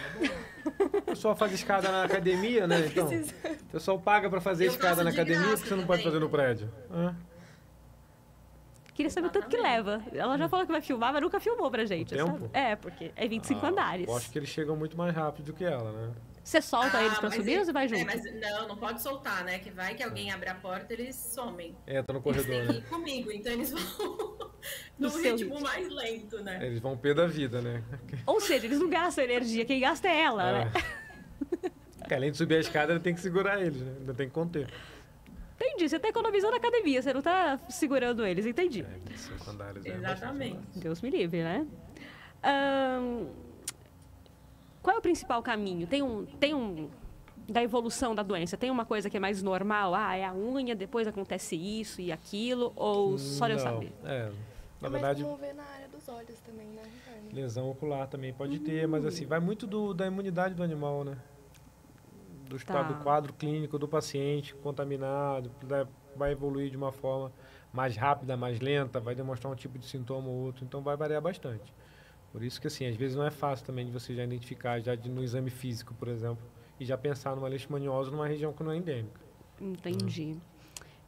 S2: O pessoal faz escada na academia, né? Então, o pessoal paga pra fazer
S4: Eu
S2: escada na
S4: de
S2: academia,
S4: graça
S2: porque você não pode fazer no prédio. Hã?
S1: Queria saber o tanto que leva. Ela já falou que vai filmar, mas nunca filmou pra gente,
S2: O
S1: sabe?
S2: tempo?
S1: É, porque é 25
S2: Ah,
S1: andares.
S2: Eu acho que eles chegam muito mais rápido do que ela, né?
S1: Você solta
S4: Ah,
S1: eles pra subir
S4: é-
S1: ou você vai junto?
S4: É, mas não, não pode soltar, né? Que vai que alguém abre a porta eles somem.
S2: Entra no
S4: Eles
S2: corredor,
S4: têm que
S2: né?
S4: ir comigo, então eles vão no
S1: No
S4: ritmo
S1: ritmo.
S4: mais lento, né?
S2: Eles vão pé da vida, né?
S1: Ou seja, eles não gastam energia, quem gasta é ela, né?
S2: É. Porque além de subir a escada, tem que segurar eles, né? Ainda tem que conter.
S1: Entendi, você tá economizando a academia, você não tá segurando eles, entendi.
S2: É, 25 andares é
S4: Exatamente.
S1: Deus me livre, né? Ahn, qual é o principal caminho? Tem um, tem um da evolução da doença? Tem uma coisa que é mais normal? Ah, é a unha, depois acontece isso e aquilo? Ou só eu saber?
S2: É, Na
S3: é
S2: verdade,
S3: mais comum ver na área dos olhos também, né, Ricardo?
S2: lesão ocular também pode ter, mas assim, vai muito do, da imunidade do animal, né? Do estado
S1: Tá.
S2: do quadro clínico do paciente contaminado, da- vai evoluir de uma forma mais rápida, mais lenta, vai demonstrar um tipo de sintoma ou outro, então vai variar bastante. Por isso que assim, às vezes não é fácil também de você já identificar já de- no exame físico, por exemplo, e já pensar numa leishmaniose numa região que não é endêmica.
S1: Entendi.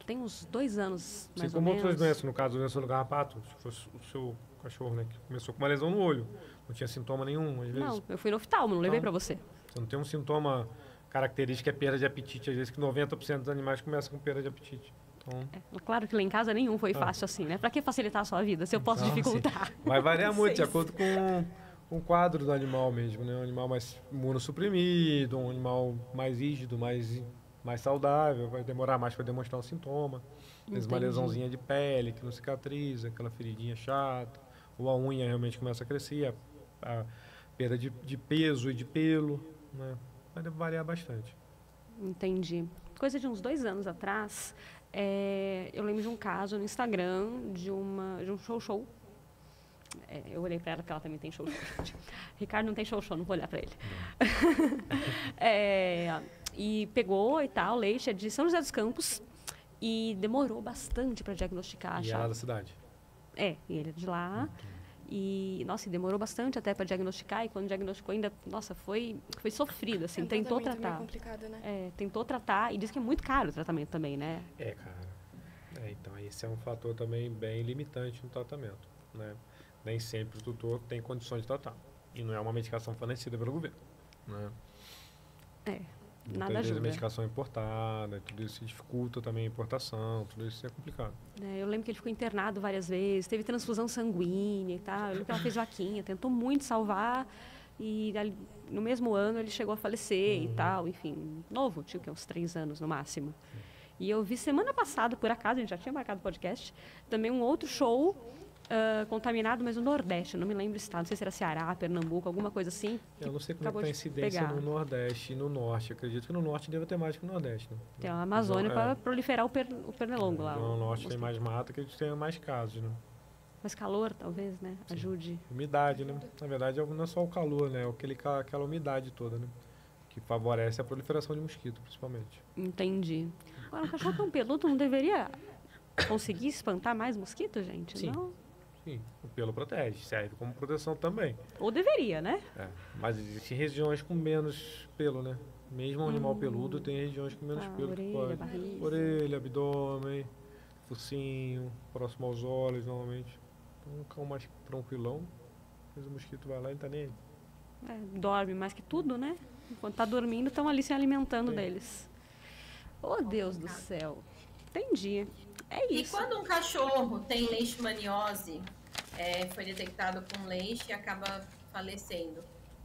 S1: Tem uns dois anos, mais
S2: Assim
S1: ou
S2: como outras doenças, no caso do doença do garrapato, se fosse o seu cachorro, né, que começou com uma lesão no olho, não tinha sintoma nenhum, às vezes
S1: Não, eu fui no oftalmo, não levei
S2: Não.
S1: pra você.
S2: Você não tem um sintoma característico que é perda de apetite, às vezes que 90% dos animais começam com perda de apetite. Então,
S1: É, claro que lá em casa nenhum foi
S2: Ah.
S1: fácil assim, né? Pra que facilitar a sua vida se eu posso
S2: Então,
S1: dificultar?
S2: vai variar muito de acordo com, com o quadro do animal mesmo, né? Um animal mais imunossuprimido, um animal mais rígido, mais, mais saudável, vai demorar mais para demonstrar um sintoma. Vezes uma
S1: Entendi.
S2: lesãozinha de pele que não cicatriza, aquela feridinha chata, ou a unha realmente começa a crescer, a, a perda de, de peso e de pelo, né? Vai variar bastante.
S1: Entendi. Coisa de uns dois anos atrás, é, eu lembro de um caso no Instagram de, uma, de um show show. É, eu olhei pra ela porque ela também tem show show. gente. Ricardo não tem show show, não vou olhar pra ele. É, e pegou e tal, leite é de São José dos Campos e demorou bastante para diagnosticar.
S2: E é
S1: achava-
S2: lá da cidade.
S1: É, e ele é de lá. E, nossa, e demorou bastante até para diagnosticar. E quando diagnosticou, ainda, nossa, foi, foi sofrido, assim.
S3: É um
S1: tentou
S3: meio
S1: tratar.
S3: complicado, né?
S1: É, tentou tratar. E diz que é muito caro o tratamento também, né?
S2: É, cara. É, então, esse é um fator também bem limitante no tratamento. Né? Nem sempre o tutor tem condições de tratar. E não é uma medicação fornecida pelo governo. Né?
S1: É,
S2: Muitas
S1: nada
S2: vezes
S1: ajuda.
S2: a medicação é importada, tudo isso dificulta também a importação, tudo isso é complicado.
S1: É, eu lembro que ele ficou internado várias vezes, teve transfusão sanguínea e tal. Eu lembro que ela fez vaquinha, tentou muito salvar. E ali, no mesmo ano ele chegou a falecer e tal. Enfim, novo, tinha o quê? uns três anos no máximo. E eu vi semana passada, por acaso, a gente já tinha marcado o podcast, também um outro show ah, contaminado, mas no Nordeste, não me lembro o estado, não sei se era Ceará, Pernambuco, alguma coisa assim.
S2: Eu não sei como é está a incidência
S1: pegar.
S2: no Nordeste e no Norte. Acredito que no Norte deve ter mais que no Nordeste. Né?
S1: Tem a Amazônia para
S2: é.
S1: proliferar o, per, o pernilongo lá.
S2: No
S1: o
S2: Norte tem mais mata que a gente tenha mais casos, né?
S1: Mais calor, talvez, né? Ajude.
S2: Umidade, né? Na verdade, não é só o calor, né? É aquele, aquela umidade toda, né? Que favorece a proliferação de mosquito, principalmente.
S1: Entendi. Agora, um cachorro tão peludo não deveria conseguir espantar mais mosquito, gente?
S2: Sim.
S1: Não?
S2: Sim, o pelo protege, serve como proteção também.
S1: Ou deveria, né?
S2: É, Mas existem regiões com menos pelo, né? Mesmo um animal peludo tem regiões com menos
S1: Ah,
S2: pelo. que
S1: orelha,
S2: pode.
S1: barriga.
S2: Orelha, abdômen, focinho, próximo aos olhos, normalmente. Então, um cão mais tranquilão, mas o mosquito vai lá e não tá nem aí.
S1: É, dorme mais que tudo, né? Enquanto tá dormindo, estão ali se alimentando
S2: Sim.
S1: deles. Oh, Deus do céu. Entendi. É
S4: E
S1: isso.
S4: quando um cachorro tem leishmaniose, é, foi detectado com leite e acaba falecendo,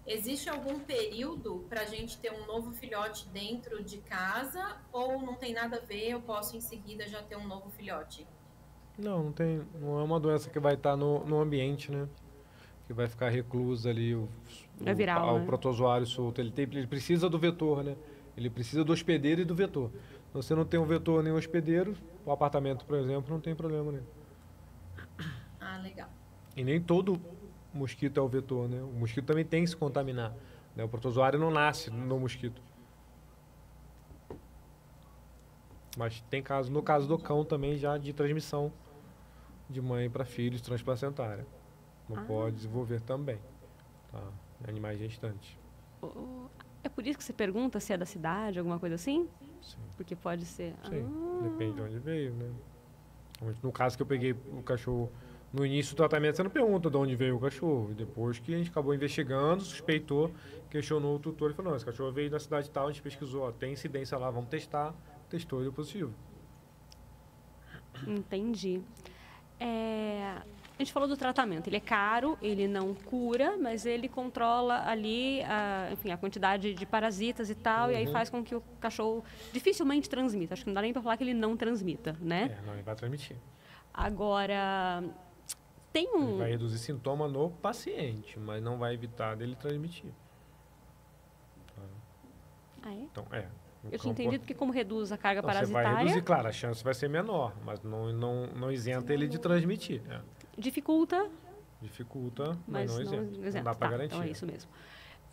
S4: existe algum período para a gente ter um novo filhote dentro de casa ou não tem nada a ver, eu posso em seguida já ter um novo filhote?
S2: Não, não tem. Não é uma doença que vai estar no, no ambiente, né? Que vai ficar reclusa ali. O,
S1: É viral,
S2: a-
S1: né?
S2: o protozoário solto. Ele, tem, ele precisa do vetor, né? Ele precisa do hospedeiro e do vetor. Se você não tem um vetor nem um hospedeiro, o apartamento, por exemplo, não tem problema nenhum.
S4: Ah, legal.
S2: E nem todo mosquito é o vetor, né? O mosquito também tem que se contaminar. Né? O protozoário não nasce no mosquito. Mas tem caso, no caso do cão também, já de transmissão de mãe para filhos transplacentária. Não
S1: Ah.
S2: pode desenvolver também. Tá? Animais gestantes.
S1: É por isso que você pergunta se é da cidade, alguma coisa assim?
S2: Sim.
S1: Porque pode ser.
S2: Sim,
S1: Ah,
S2: depende de onde veio, né? No caso que eu peguei o cachorro no início do tratamento, você não pergunta de onde veio o cachorro. E depois que a gente acabou investigando, suspeitou, questionou o tutor e falou, não, esse cachorro veio da cidade tal, a gente pesquisou, ó, tem incidência lá, vamos testar. Testou e deu positivo.
S1: Entendi. É, a gente falou do tratamento. Ele é caro, ele não cura, mas ele controla ali a, enfim, a quantidade de parasitas e tal, e aí
S2: Uhum.
S1: faz com que o cachorro dificilmente transmita. Acho que não dá nem para falar que ele não transmita, né?
S2: É, não, ele vai transmitir.
S1: Agora, tem
S2: Ele
S1: um.
S2: vai reduzir sintoma no paciente, mas não vai evitar dele transmitir.
S1: Ah, é?
S2: Então, é.
S1: Eu tinha entendido que como reduz a carga
S2: Não, você vai
S1: parasitária.
S2: reduzir, claro, a chance vai ser menor, mas não, não, não isenta ele de transmitir. é.
S1: Dificulta,
S2: Dificulta,
S1: mas
S2: mas, não
S1: não,
S2: isenta. Não,
S1: isenta.
S2: dá para
S1: Tá,
S2: garantir.
S1: Então é isso mesmo.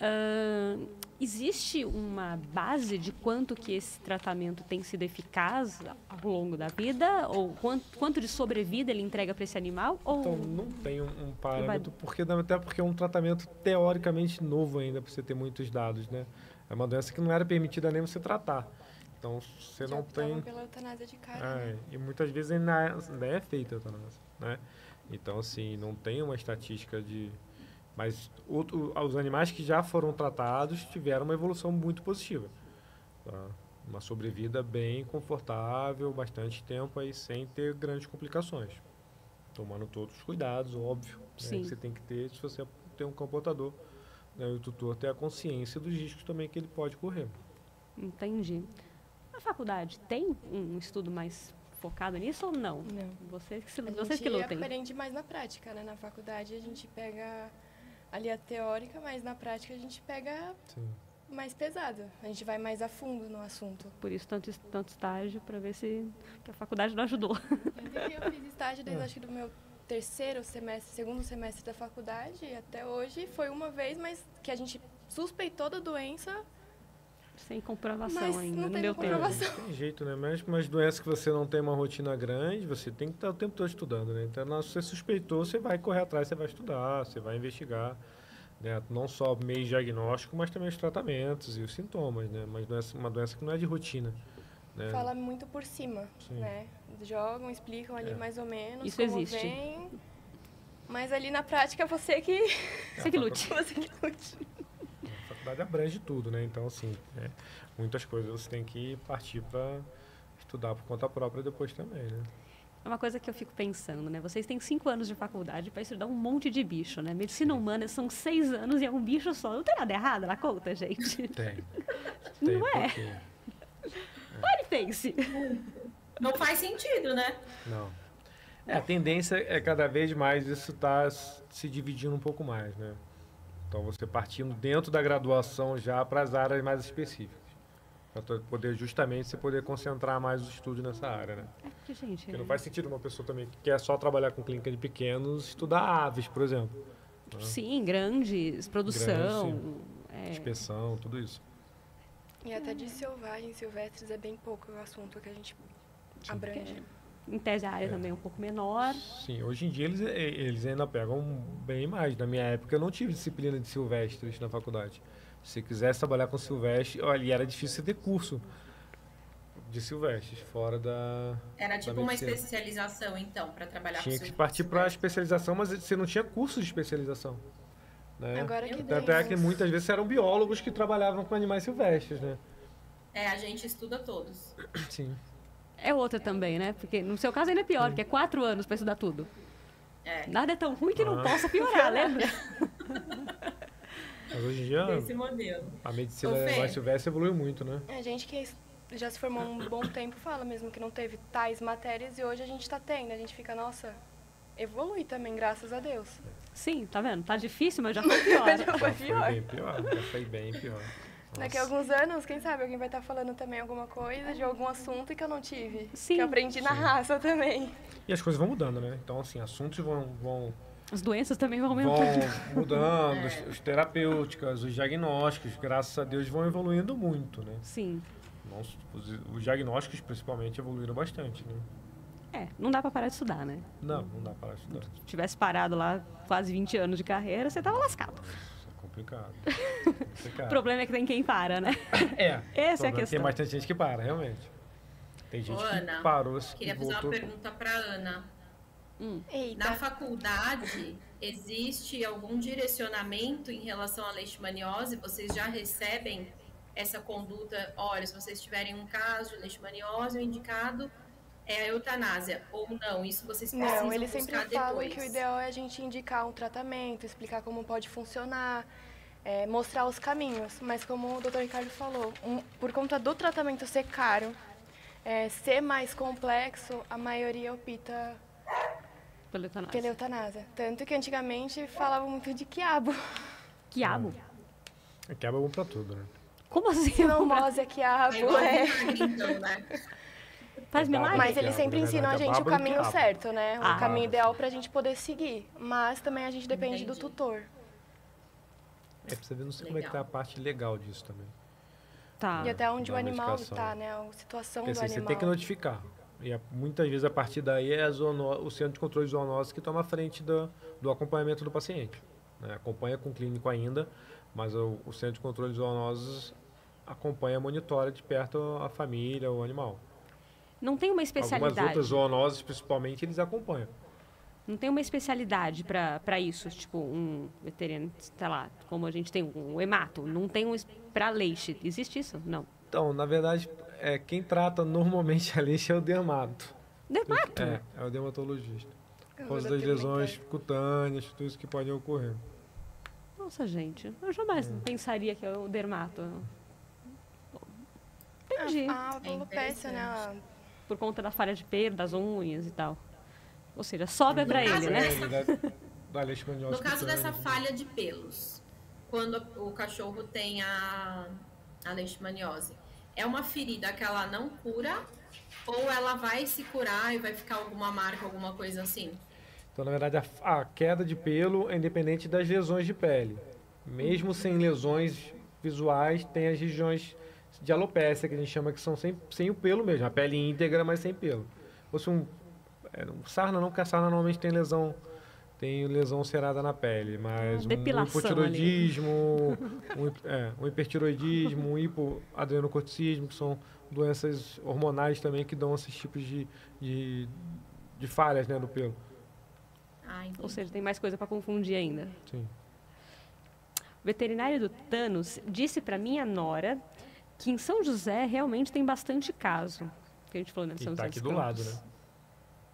S1: Ahn, existe uma base de quanto que esse tratamento tem sido eficaz ao longo da vida? Ou quanto, quanto de sobrevida ele entrega para esse animal? Ou
S2: Então, não tem um, um parâmetro, porque, até porque é um tratamento teoricamente novo ainda, para você ter muitos dados, né? É uma doença que não era permitida nem você tratar. Então, você
S3: Já
S2: não tem...
S3: pela eutanásia de cara.
S2: É,
S3: né?
S2: e muitas vezes ainda é, ainda é feita a eutanásia, né? Então, assim, não tem uma estatística de... Mas outro, os animais que já foram tratados tiveram uma evolução muito positiva. tá? Uma sobrevida bem confortável, bastante tempo aí, sem ter grandes complicações. Tomando todos os cuidados, óbvio, né,
S1: Sim.
S2: que você tem que ter se você tem um comportador. Né, e o tutor ter a consciência dos riscos também que ele pode correr.
S1: Entendi. Na faculdade, tem um estudo mais focado nisso ou não?
S3: Não.
S1: Vocês que, se,
S3: A
S1: vocês que
S3: gente
S1: lutem.
S3: aprende mais na prática, né? Na faculdade a gente pega ali a teórica, mas na prática a gente pega
S2: Sim.
S3: mais pesado. A gente vai mais a fundo no assunto.
S1: Por isso, tanto, tanto estágio, para ver se que a faculdade não ajudou.
S3: Inclusive, eu fiz estágio desde acho que do meu terceiro semestre, segundo semestre da faculdade e até hoje foi uma vez, mas que a gente suspeitou da doença,
S1: Sem comprovação
S3: Mas
S1: ainda.
S3: não
S1: Não, deu tempo.
S3: comprovação.
S2: É, não tem jeito, né? Mas umas doenças que você não tem uma rotina grande, você tem que estar o tempo todo estudando, né? Então, se você suspeitou, você vai correr atrás, você vai estudar, você vai investigar, né? Não só meio diagnóstico, mas também os tratamentos e os sintomas, né? Mas doença, uma doença que não é de rotina, né?
S3: fala muito por cima,
S2: Sim.
S3: né? Jogam, explicam ali
S2: É.
S3: mais ou menos
S1: Isso
S3: como
S1: existe.
S3: vem. Mas ali na prática você que
S1: Você que lute.
S3: você que lute.
S2: A faculdade abrange tudo, né? Então, assim, é, muitas coisas você tem que partir para estudar por conta própria depois também, né?
S1: É uma coisa que eu fico pensando, né? Vocês têm cinco anos de faculdade para estudar um monte de bicho, né? Medicina humana são seis anos e é um bicho só. Não tem nada errado na conta, gente.
S2: Tem.
S1: Não
S2: Tem
S1: é?
S2: porque-
S1: Pare e pense.
S4: Não faz sentido, né?
S2: Não. É, a tendência é cada vez mais isso está se dividindo um pouco mais, né? Então você partindo dentro da graduação já para as áreas mais específicas. Para poder justamente você poder concentrar mais os estudos nessa área, né?
S1: É porque, gente,
S2: Porque não faz sentido uma pessoa também que quer só trabalhar com clínica de pequenos estudar aves, por exemplo.
S1: sim, grandes, produção. é,
S2: Inspeção, tudo isso.
S3: E até de selvagens, silvestres é bem pouco o assunto que a gente abrange.
S1: Em tese, a área também é um pouco menor.
S2: Sim, hoje em dia eles, eh, eles ainda pegam bem mais. Na minha época eu não tive disciplina de silvestres na faculdade. Se quisesse trabalhar com silvestre, olha, e era difícil você ter curso de silvestres fora da.
S4: Era tipo uma
S2: medicina.
S4: especialização, então, para trabalhar
S2: Tinha
S4: com
S2: que partir para a
S4: silvestre.
S2: especialização, mas você não tinha curso de especialização. Né?
S3: Agora que
S2: Tanto é que muitas vezes eram biólogos que trabalhavam com animais silvestres, né?
S4: É, a gente estuda todos.
S2: Sim.
S1: É outra também, né? Porque no seu caso ainda é pior, porque é quatro anos para estudar tudo.
S4: É.
S1: Nada é tão ruim que não
S2: Ah.
S1: possa piorar, lembra?
S2: Mas hoje em dia a medicina animais silvestres evoluiu muito, né?
S3: A gente que já se formou há um bom tempo fala mesmo que não teve tais matérias e hoje a gente está tendo. A gente fica, nossa, evolui também, graças a Deus.
S1: Sim, tá vendo? Tá difícil, mas já foi pior.
S3: Já foi
S2: Já foi
S3: pior.
S2: bem pior. Já foi bem pior.
S3: Daqui a alguns anos, quem sabe, alguém vai estar falando também alguma coisa de algum assunto que eu não tive.
S1: Sim.
S3: Que eu aprendi na
S2: Sim.
S3: raça também.
S2: E as coisas vão mudando, né? Então, assim, assuntos vão, vão,
S1: As doenças também vão
S2: vão
S1: aumentando.
S2: mudando, os, os terapêuticas, os diagnósticos, graças a Deus, vão evoluindo muito, né?
S1: Sim.
S2: Não- os, os diagnósticos, principalmente, evoluíram bastante, né?
S1: É, não dá pra parar de estudar, né?
S2: Não, não dá para estudar.
S1: Se tivesse parado lá quase 20 anos de carreira, você tava lascado.
S2: É complicado.
S1: O
S2: complicado.
S1: problema é que tem quem para, né?
S2: É,
S1: Essa é a
S2: problema,
S1: questão.
S2: Tem bastante gente que para, realmente. Tem gente
S4: Ô, Ana,
S2: que parou, se
S4: Queria fazer uma pergunta para Ana.
S3: Eita.
S4: Na faculdade, existe algum direcionamento em relação à leishmaniose? Vocês já recebem essa conduta? Olha, se vocês tiverem um caso de leishmaniose, o indicado é a eutanásia. Ou não, isso vocês precisam
S3: Não, eles sempre falam
S4: depois.
S3: que o ideal é a gente indicar um tratamento, explicar como pode funcionar, é, mostrar os caminhos. Mas como o Dr. Ricardo falou, um- por conta do tratamento ser caro, é, ser mais complexo, a maioria opta
S1: Pela eutanásia.
S3: pela eutanásia. Tanto que antigamente falavam muito de quiabo.
S1: Quiabo.
S2: Quebra bom pra tudo, né?
S1: Como assim?
S3: Sinomose é quiabo,
S4: É
S3: é.
S4: então, né?
S1: Faz
S2: É
S1: milagre?
S3: Mas eles sempre
S2: na
S3: ensinam a
S2: é
S3: gente o
S2: que
S3: caminho certo, né? O
S1: Ah.
S3: caminho ideal pra gente poder seguir. Mas também a gente depende do
S4: Entendi.
S3: tutor.
S2: É, pra você ver, não sei como é que tá
S4: Legal.
S2: a parte legal disso também.
S1: Tá.
S3: E até onde
S2: da
S3: o animal
S2: medicação.
S3: tá, né? A situação
S2: Porque
S3: do
S2: assim, você
S3: animal.
S2: tem que notificar. E a- muitas vezes a partir daí é a zoono- o centro de controle de zoonose que toma a frente do, do acompanhamento do paciente. né? Acompanha com o clínico ainda, mas o, o centro de controle de zoonoses acompanha, monitora de perto a família, o animal.
S1: Não tem uma
S2: Algumas
S1: especialidade.
S2: outras zoonoses, principalmente, eles acompanham.
S1: Não tem uma especialidade para isso, tipo um veterinário, sei lá, como a gente tem um hemato, não tem um para leite. Existe isso? Não.
S2: Então, na verdade, é, quem trata normalmente a lixa é o dermato.
S1: Dermato?
S2: É, é o dermatologista. Por causa das lesões cutâneas, tudo isso que podem ocorrer.
S1: Nossa, gente, eu jamais
S2: É.
S1: pensaria que é o dermato. Entendi.
S3: A alopecia, né? a-
S1: Por conta da falha de pelo, das unhas e tal. Ou seja, sobra para ele,
S4: caso
S1: né?
S2: Da, da
S4: No caso dessa falha de pelos, quando o cachorro tem a, a leishmaniose, é uma ferida que ela não cura ou ela vai se curar e vai ficar alguma marca, alguma coisa assim?
S2: Então, na verdade, a, a queda de pelo é independente das lesões de pele. Mesmo sem lesões visuais, tem as regiões de alopécia, que a gente chama que são sem, sem o pelo mesmo. A pele íntegra, mas sem pelo. Se fosse um, é, um sarna, não, porque a sarna normalmente tem lesão tem lesão cerada na pele, mas um hipotiroidismo, um, é, um hipertiroidismo, um hipoadrenocorticismo, que são doenças hormonais também que dão esses tipos de, de, de falhas né, no pelo.
S4: Ah.
S1: Ou seja, tem mais coisa para confundir ainda.
S2: Sim.
S1: O veterinário do Thanos disse para minha nora que em São José realmente tem bastante caso. Que a gente falou, né?
S2: E
S1: São
S2: tá
S1: José
S2: aqui do lado, né?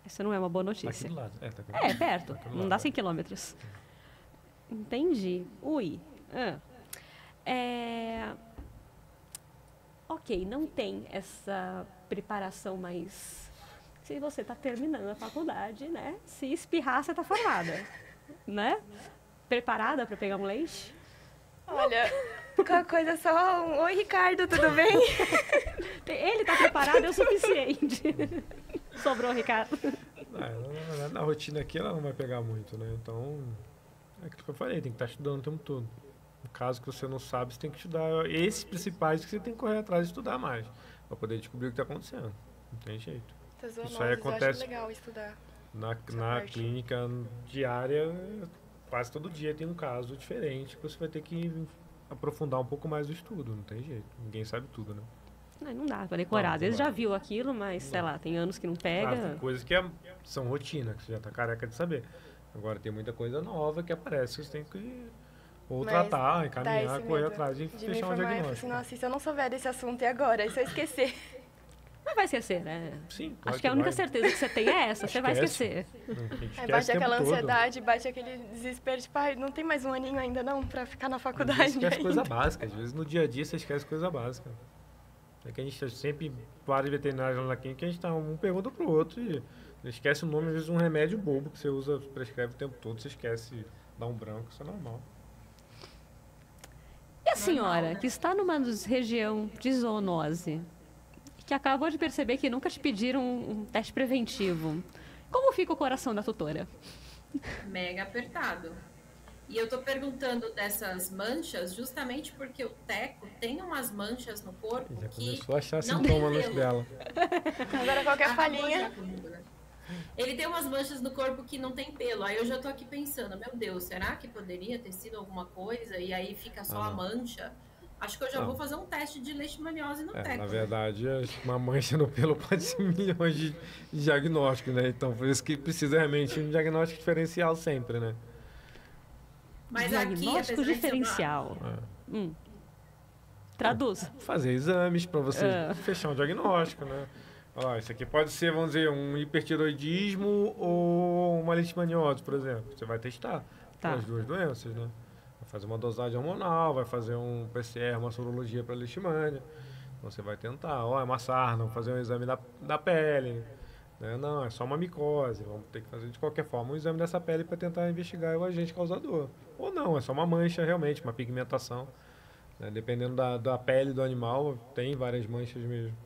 S1: Essa não é uma boa
S2: aqui
S1: notícia.
S2: do lado. É, tá
S1: É,
S2: lado.
S1: perto.
S2: Tá aqui do
S1: Não
S2: lado,
S1: dá
S2: é.
S1: 100 quilômetros. Entendi. Ui. Ah. É... Ok, não tem essa preparação mais... Se você está terminando a faculdade, né? Se espirrar, você está formada. né? Preparada para pegar um leite?
S3: Olha, qualquer coisa é só um... Oi, Ricardo, tudo bem?
S1: Ele está preparado é o suficiente. Sobrou, Ricardo.
S2: Ah, na, na- na rotina aqui ela não vai pegar muito, né? Então, é aquilo que eu falei, tem que estar estudando o tempo todo. No caso que você não sabe, você tem que estudar esses principais que você tem que correr atrás e estudar mais, para poder descobrir o que está acontecendo. Não tem jeito.
S3: Essas
S2: Isso aí acontece-
S3: legal estudar.
S2: Na, na clínica diária, quase todo dia tem um caso diferente que você vai ter que aprofundar um pouco mais o estudo, não tem jeito. Ninguém sabe tudo, né?
S1: Não, não dá para decorar.
S2: Não,
S1: Às vezes já viu aquilo, mas, sei lá, tem anos que não
S2: Claro,
S1: pega.
S2: tem coisas que é- são rotina, que você já está careca de saber. Agora tem muita coisa nova que aparece, que você tem que ou
S3: Mas
S2: tratar, encaminhar, correr atrás e
S3: de
S2: fechar um
S3: falar
S2: diagnóstico.
S3: assim, nossa, se eu não souber desse assunto e agora? E se eu esquecer?
S1: Mas vai esquecer, né?
S2: Sim, claro
S1: Acho que a única
S2: vai.
S1: certeza que você tem é essa, você vai
S2: Esquece.
S1: esquecer.
S2: Gente
S3: Aí
S2: esquece
S3: bate aquela
S2: todo.
S3: ansiedade, bate aquele desespero, tipo, ai, não tem mais um aninho ainda não pra ficar na faculdade
S2: esquece
S3: ainda.
S2: coisa básica, às vezes no dia a dia você esquece coisa básica. É que a gente sempre, vários veterinários lá na clínica, a gente tá, um pergunta pro outro e esquece o nome, às vezes um remédio bobo que você usa, prescreve o tempo todo, você esquece, dá um branco, isso é normal.
S1: E a senhora, que está numa região de zoonose, que acabou de perceber que nunca te pediram um, um teste preventivo, como fica o coração da tutora?
S4: Mega apertado. E eu tô perguntando dessas manchas justamente porque o Teco tem umas manchas no corpo
S2: Já
S4: que
S2: começou a achar
S4: não
S2: sintoma no
S4: pelo.
S2: dela.
S3: Agora qualquer
S4: já comigo, né? Ele tem umas manchas no corpo que não tem pelo. Aí eu já tô aqui pensando, meu Deus, será que poderia ter sido alguma coisa? E aí fica só
S2: Ah,
S4: a mancha. Acho que eu já
S2: Não.
S4: vou fazer um teste de leishmaniose no
S2: É,
S4: Teco.
S2: na verdade, acho que uma mancha no pelo pode ser milhões de de diagnósticos, né? Então, por isso que precisa realmente um diagnóstico diferencial sempre, né?
S4: Mas aqui,
S1: Diagnóstico
S4: uma-
S1: diferencial.
S2: É.
S1: Hum. Traduz.
S2: Fazer exames para você
S1: É.
S2: fechar um diagnóstico, né? Ó, isso aqui pode ser, vamos dizer, um hipertiroidismo ou uma leishmaniose, por exemplo. Você vai testar
S1: Tá.
S2: as duas doenças, né? Vai fazer uma dosagem hormonal, vai fazer um PCR, uma sorologia para leishmania. Então você vai tentar, ó, é uma sarna, vamos fazer um exame da, da pele. Né? Não, é só uma micose. Vamos ter que fazer de qualquer forma um exame dessa pele para tentar investigar o agente causador. Ou não, é só uma mancha realmente, uma pigmentação. né? Dependendo da, da pele do animal, tem várias manchas mesmo.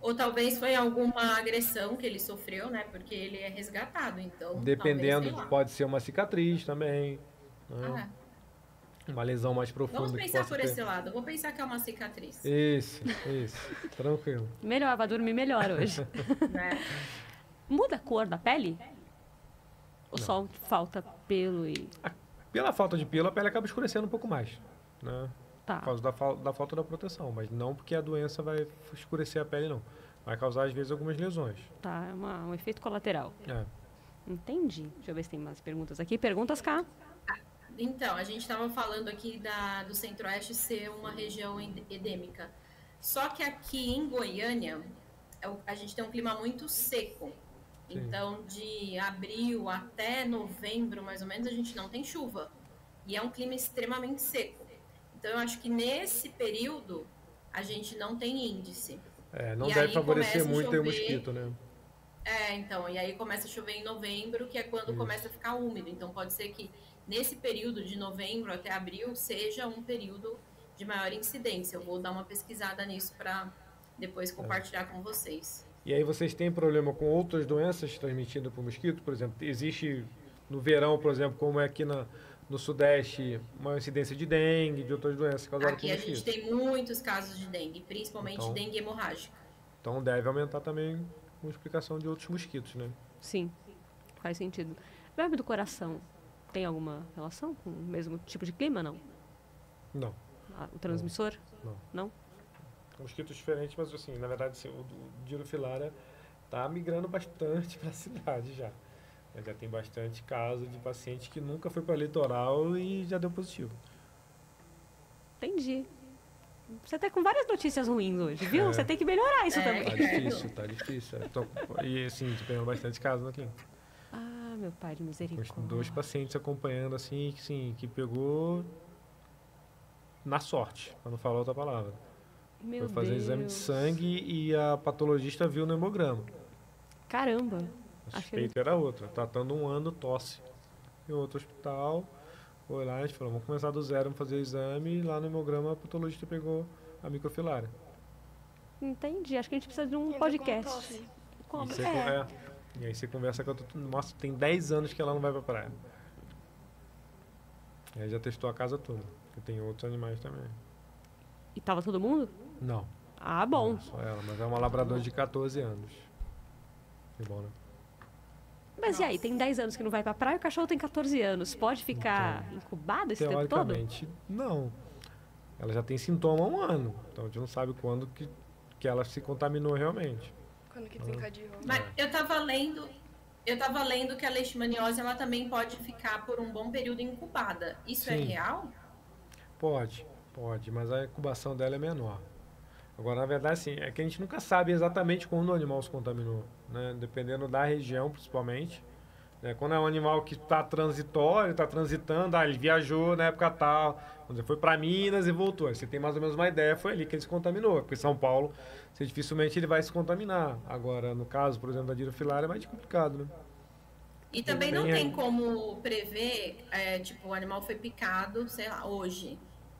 S4: Ou talvez foi alguma agressão que ele sofreu, né? Porque ele é resgatado, então.
S2: Dependendo, talvez, pode ser uma cicatriz também. Né? Ah. Uma lesão mais profunda.
S4: Vamos pensar por ter. esse lado. Vou pensar que é uma cicatriz.
S2: Isso, isso. Tranquilo.
S1: Melhor, vai dormir melhor hoje. É. Muda a cor da pele? Ou Não. só falta pelo e.
S2: Pela falta de pelo, a pele acaba escurecendo um pouco mais. Né? Tá. Por causa da, da falta da proteção. Mas não porque a doença vai escurecer a pele, não. Vai causar, às vezes, algumas lesões.
S1: Tá, é uma, um efeito colateral.
S2: É.
S1: Entendi. Deixa eu ver se tem mais perguntas aqui. Perguntas cá.
S4: Então, a gente estava falando aqui da, do Centro-Oeste ser uma região endêmica. Só que aqui em Goiânia, é a gente tem um clima muito seco. Sim. Então, de abril até novembro, mais ou menos, a gente não tem chuva. E é um clima extremamente seco. Então, eu acho que nesse período a gente não tem índice.
S2: É, não e deve favorecer muito chover, o mosquito, né?
S4: É, então, e aí começa a chover em novembro, que é quando Isso. começa a ficar úmido. Então, pode ser que nesse período de novembro até abril seja um período de maior incidência. Eu vou dar uma pesquisada nisso para depois compartilhar é. com vocês.
S2: E aí vocês têm problema com outras doenças transmitidas por mosquito? Por exemplo, existe no verão, por exemplo, como é aqui na, no Sudeste uma incidência de dengue, de outras doenças causadas
S4: Aqui
S2: por
S4: a gente tem muitos casos de dengue, principalmente então, dengue hemorrágica.
S2: Então deve aumentar também a multiplicação de outros mosquitos, né?
S1: Sim, faz sentido. Verme do coração tem alguma relação com o mesmo tipo de clima, não?
S2: Não.
S1: Ah, o transmissor?
S2: Não.
S1: Não?
S2: Mosquitos diferentes, mas assim, na verdade assim, o Dirofilaria está migrando bastante para a cidade já. Já tem bastante caso de paciente que nunca foi para litoral e já deu positivo.
S1: Entendi. Você está com várias notícias ruins hoje, viu? É. Você tem que melhorar isso é. também.
S2: Tá difícil, tá difícil. Tô, e assim, pegando bastante casos na clínica.
S1: Ah, meu pai de misericórdia. Com
S2: dois pacientes acompanhando assim, que sim, que pegou na sorte, para não falar outra palavra.
S1: Meu
S2: foi fazer
S1: Deus.
S2: exame de sangue e a patologista viu no hemograma.
S1: Caramba.
S2: A suspeita era outra, tratando um ano tosse. Em outro hospital, foi lá, a gente falou, vamos começar do zero, vamos fazer o exame, e lá no hemograma a patologista pegou a microfilária.
S1: Entendi, acho que a gente precisa de um podcast.
S2: Como? E, é. É, e aí você conversa com a nossa, tem 10 anos que ela não vai pra praia. E aí já testou a casa toda, porque tem outros animais também.
S1: E tava todo mundo?
S2: Não.
S1: Ah, bom.
S2: Não, só ela, mas é uma labrador de 14 anos. Que bom, né?
S1: Mas Nossa. e aí, tem 10 anos que não vai pra praia, o cachorro tem 14 anos. Pode ficar então, incubado esse tempo todo?
S2: não. Ela já tem sintoma há um ano. Então a gente não sabe quando que, que ela se contaminou realmente.
S3: Quando que desencadeou.
S4: Mas eu tava lendo, eu tava lendo que a leishmaniose ela também pode ficar por um bom período incubada. Isso é Sim. é real?
S2: Pode, pode, mas a incubação dela é menor. Agora, na verdade, sim, é que a gente nunca sabe exatamente quando o animal se contaminou, né? Dependendo da região, principalmente. Né? Quando é um animal que está transitório, está transitando, ah, ele viajou na época tal, quando foi para Minas e voltou. Aí você tem mais ou menos uma ideia, foi ali que ele se contaminou. Porque São Paulo, dificilmente ele vai se contaminar. Agora, no caso, por exemplo, da dirofilária, é mais complicado, né?
S4: E também não tem como prever, é, tipo, o animal foi picado, sei lá, hoje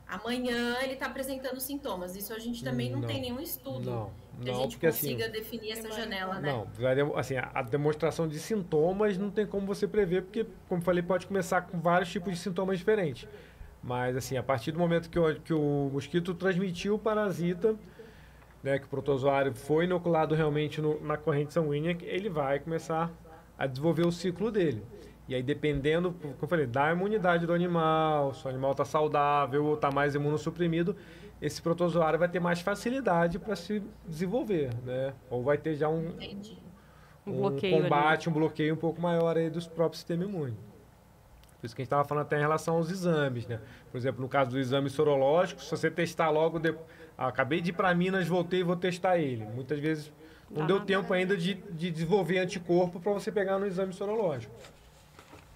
S4: amanhã ele está apresentando sintomas. Isso a gente também não, não tem nenhum estudo
S2: não,
S4: que
S2: não,
S4: a gente
S2: porque,
S4: assim, consiga
S2: assim,
S4: definir essa janela, né?
S2: Não, assim, a demonstração de sintomas não tem como você prever, porque, como falei, pode começar com vários tipos de sintomas diferentes. Mas, assim, a partir do momento que o, que o mosquito transmitiu o parasita, né, que o protozoário foi inoculado realmente no, na corrente sanguínea, ele vai começar a desenvolver o ciclo dele. E aí, dependendo, como eu falei, da imunidade do animal, se o animal está saudável ou está mais imunossuprimido, esse protozoário vai ter mais facilidade para se desenvolver, né? Ou vai ter já um, um, um combate, ali. um bloqueio um pouco maior aí dos próprios sistemas imune. Por isso que a gente estava falando até em relação aos exames, né? Por exemplo, no caso do exame sorológico, se você testar logo, de... ah, acabei de ir para Minas, voltei e vou testar ele. Muitas vezes não deu tempo ainda de, de desenvolver anticorpo para você pegar no exame sorológico.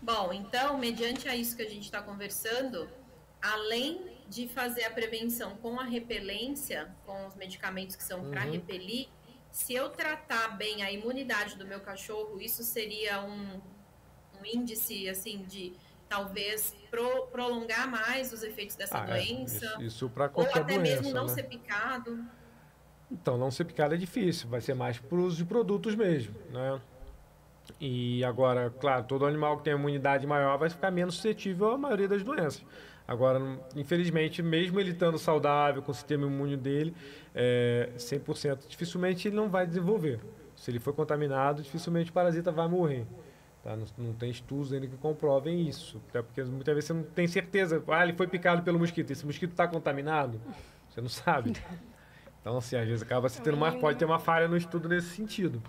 S4: Bom, então, mediante a isso que a gente está conversando, além de fazer a prevenção com a repelência, com os medicamentos que são uhum. para repelir, se eu tratar bem a imunidade do meu cachorro, isso seria um, um índice assim de talvez pro, prolongar mais os efeitos dessa ah, é. doença.
S2: É. Isso, isso para qualquer
S4: Ou até
S2: doença,
S4: mesmo não
S2: né?
S4: ser picado.
S2: Então, não ser picado é difícil, vai ser mais para uso de produtos mesmo, né? E agora, claro, todo animal que tem imunidade maior vai ficar menos suscetível à maioria das doenças. Agora, infelizmente, mesmo ele estando saudável, com o sistema imune dele, é, 100%, dificilmente ele não vai desenvolver. Se ele for contaminado, dificilmente o parasita vai morrer. Tá? Não, não, tem estudos ainda que comprovem isso. Até porque muitas vezes você não tem certeza. Ah, ele foi picado pelo mosquito. Esse mosquito está contaminado? Você não sabe. Então, assim, às vezes acaba se tendo uma, pode ter uma falha no estudo nesse sentido.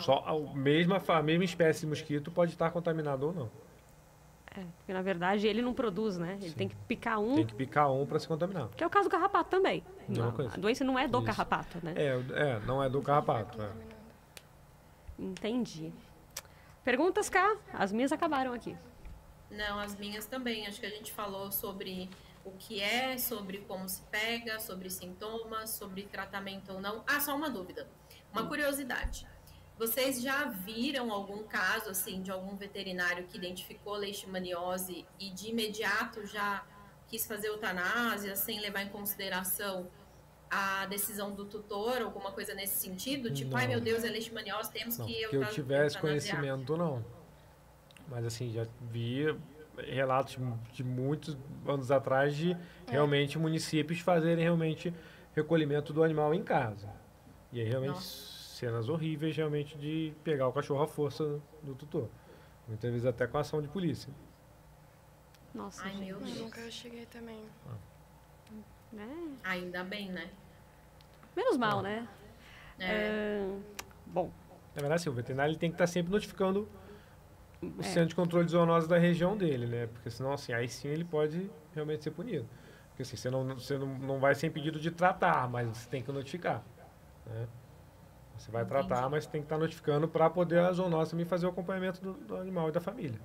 S2: Só a mesma, a mesma espécie de mosquito pode estar contaminado ou não.
S1: É, porque na verdade ele não produz, né? Ele Sim. tem que picar um.
S2: Tem que picar um para se contaminar.
S1: Que é o caso do carrapato também. Não, não a doença não é do Isso. carrapato, né?
S2: É, é, não é do carrapato. É.
S1: Entendi. Perguntas cá? As minhas acabaram aqui.
S4: Não, as minhas também. Acho que a gente falou sobre o que é, sobre como se pega, sobre sintomas, sobre tratamento ou não. Ah, só uma dúvida. Uma curiosidade. Vocês já viram algum caso assim de algum veterinário que identificou leishmaniose e de imediato já quis fazer eutanásia sem levar em consideração a decisão do tutor, alguma coisa nesse sentido? Tipo, não. ai meu Deus, é leishmaniose, temos
S2: não,
S4: que
S2: eu Que eu tivesse conhecimento, não. Mas assim, já vi relatos de muitos anos atrás de é. realmente municípios fazerem realmente recolhimento do animal em casa. E aí realmente Nossa cenas horríveis realmente de pegar o cachorro à força do tutor. Muitas vezes até com ação de polícia.
S3: Nossa, Ai, meu Deus. Eu nunca cheguei também. Ah.
S4: É. Ainda bem, né?
S1: Menos mal, ah. né? É. Uh, bom.
S2: Na verdade, assim, o veterinário ele tem que estar sempre notificando o é. centro de controle de zoonose da região dele, né? Porque senão, assim, aí sim ele pode realmente ser punido. Porque assim, você não, você não, não vai ser impedido de tratar, mas você tem que notificar. Né? Você vai Entendi. tratar, mas tem que estar notificando para poder a zoonose também fazer o acompanhamento do, do, animal e da família.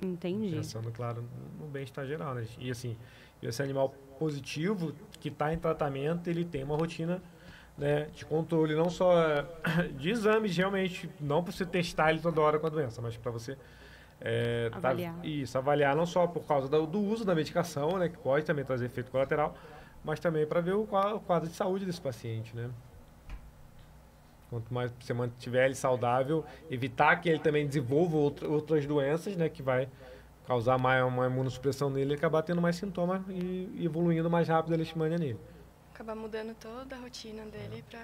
S1: Entendi.
S2: Pensando, claro, no bem-estar geral, né? E assim, esse animal positivo que está em tratamento, ele tem uma rotina né, de controle, não só de exames, realmente, não para você testar ele toda hora com a doença, mas para você é,
S1: avaliar.
S2: Tá, isso, avaliar não só por causa do, do, uso da medicação, né, que pode também trazer efeito colateral, mas também para ver o quadro de saúde desse paciente, né? Quanto mais você mantiver ele saudável, evitar que ele também desenvolva outras doenças, né, que vai causar mais uma imunossupressão nele e acabar tendo mais sintomas e evoluindo mais rápido a leishmania nele.
S3: Acabar mudando toda a rotina dele é. para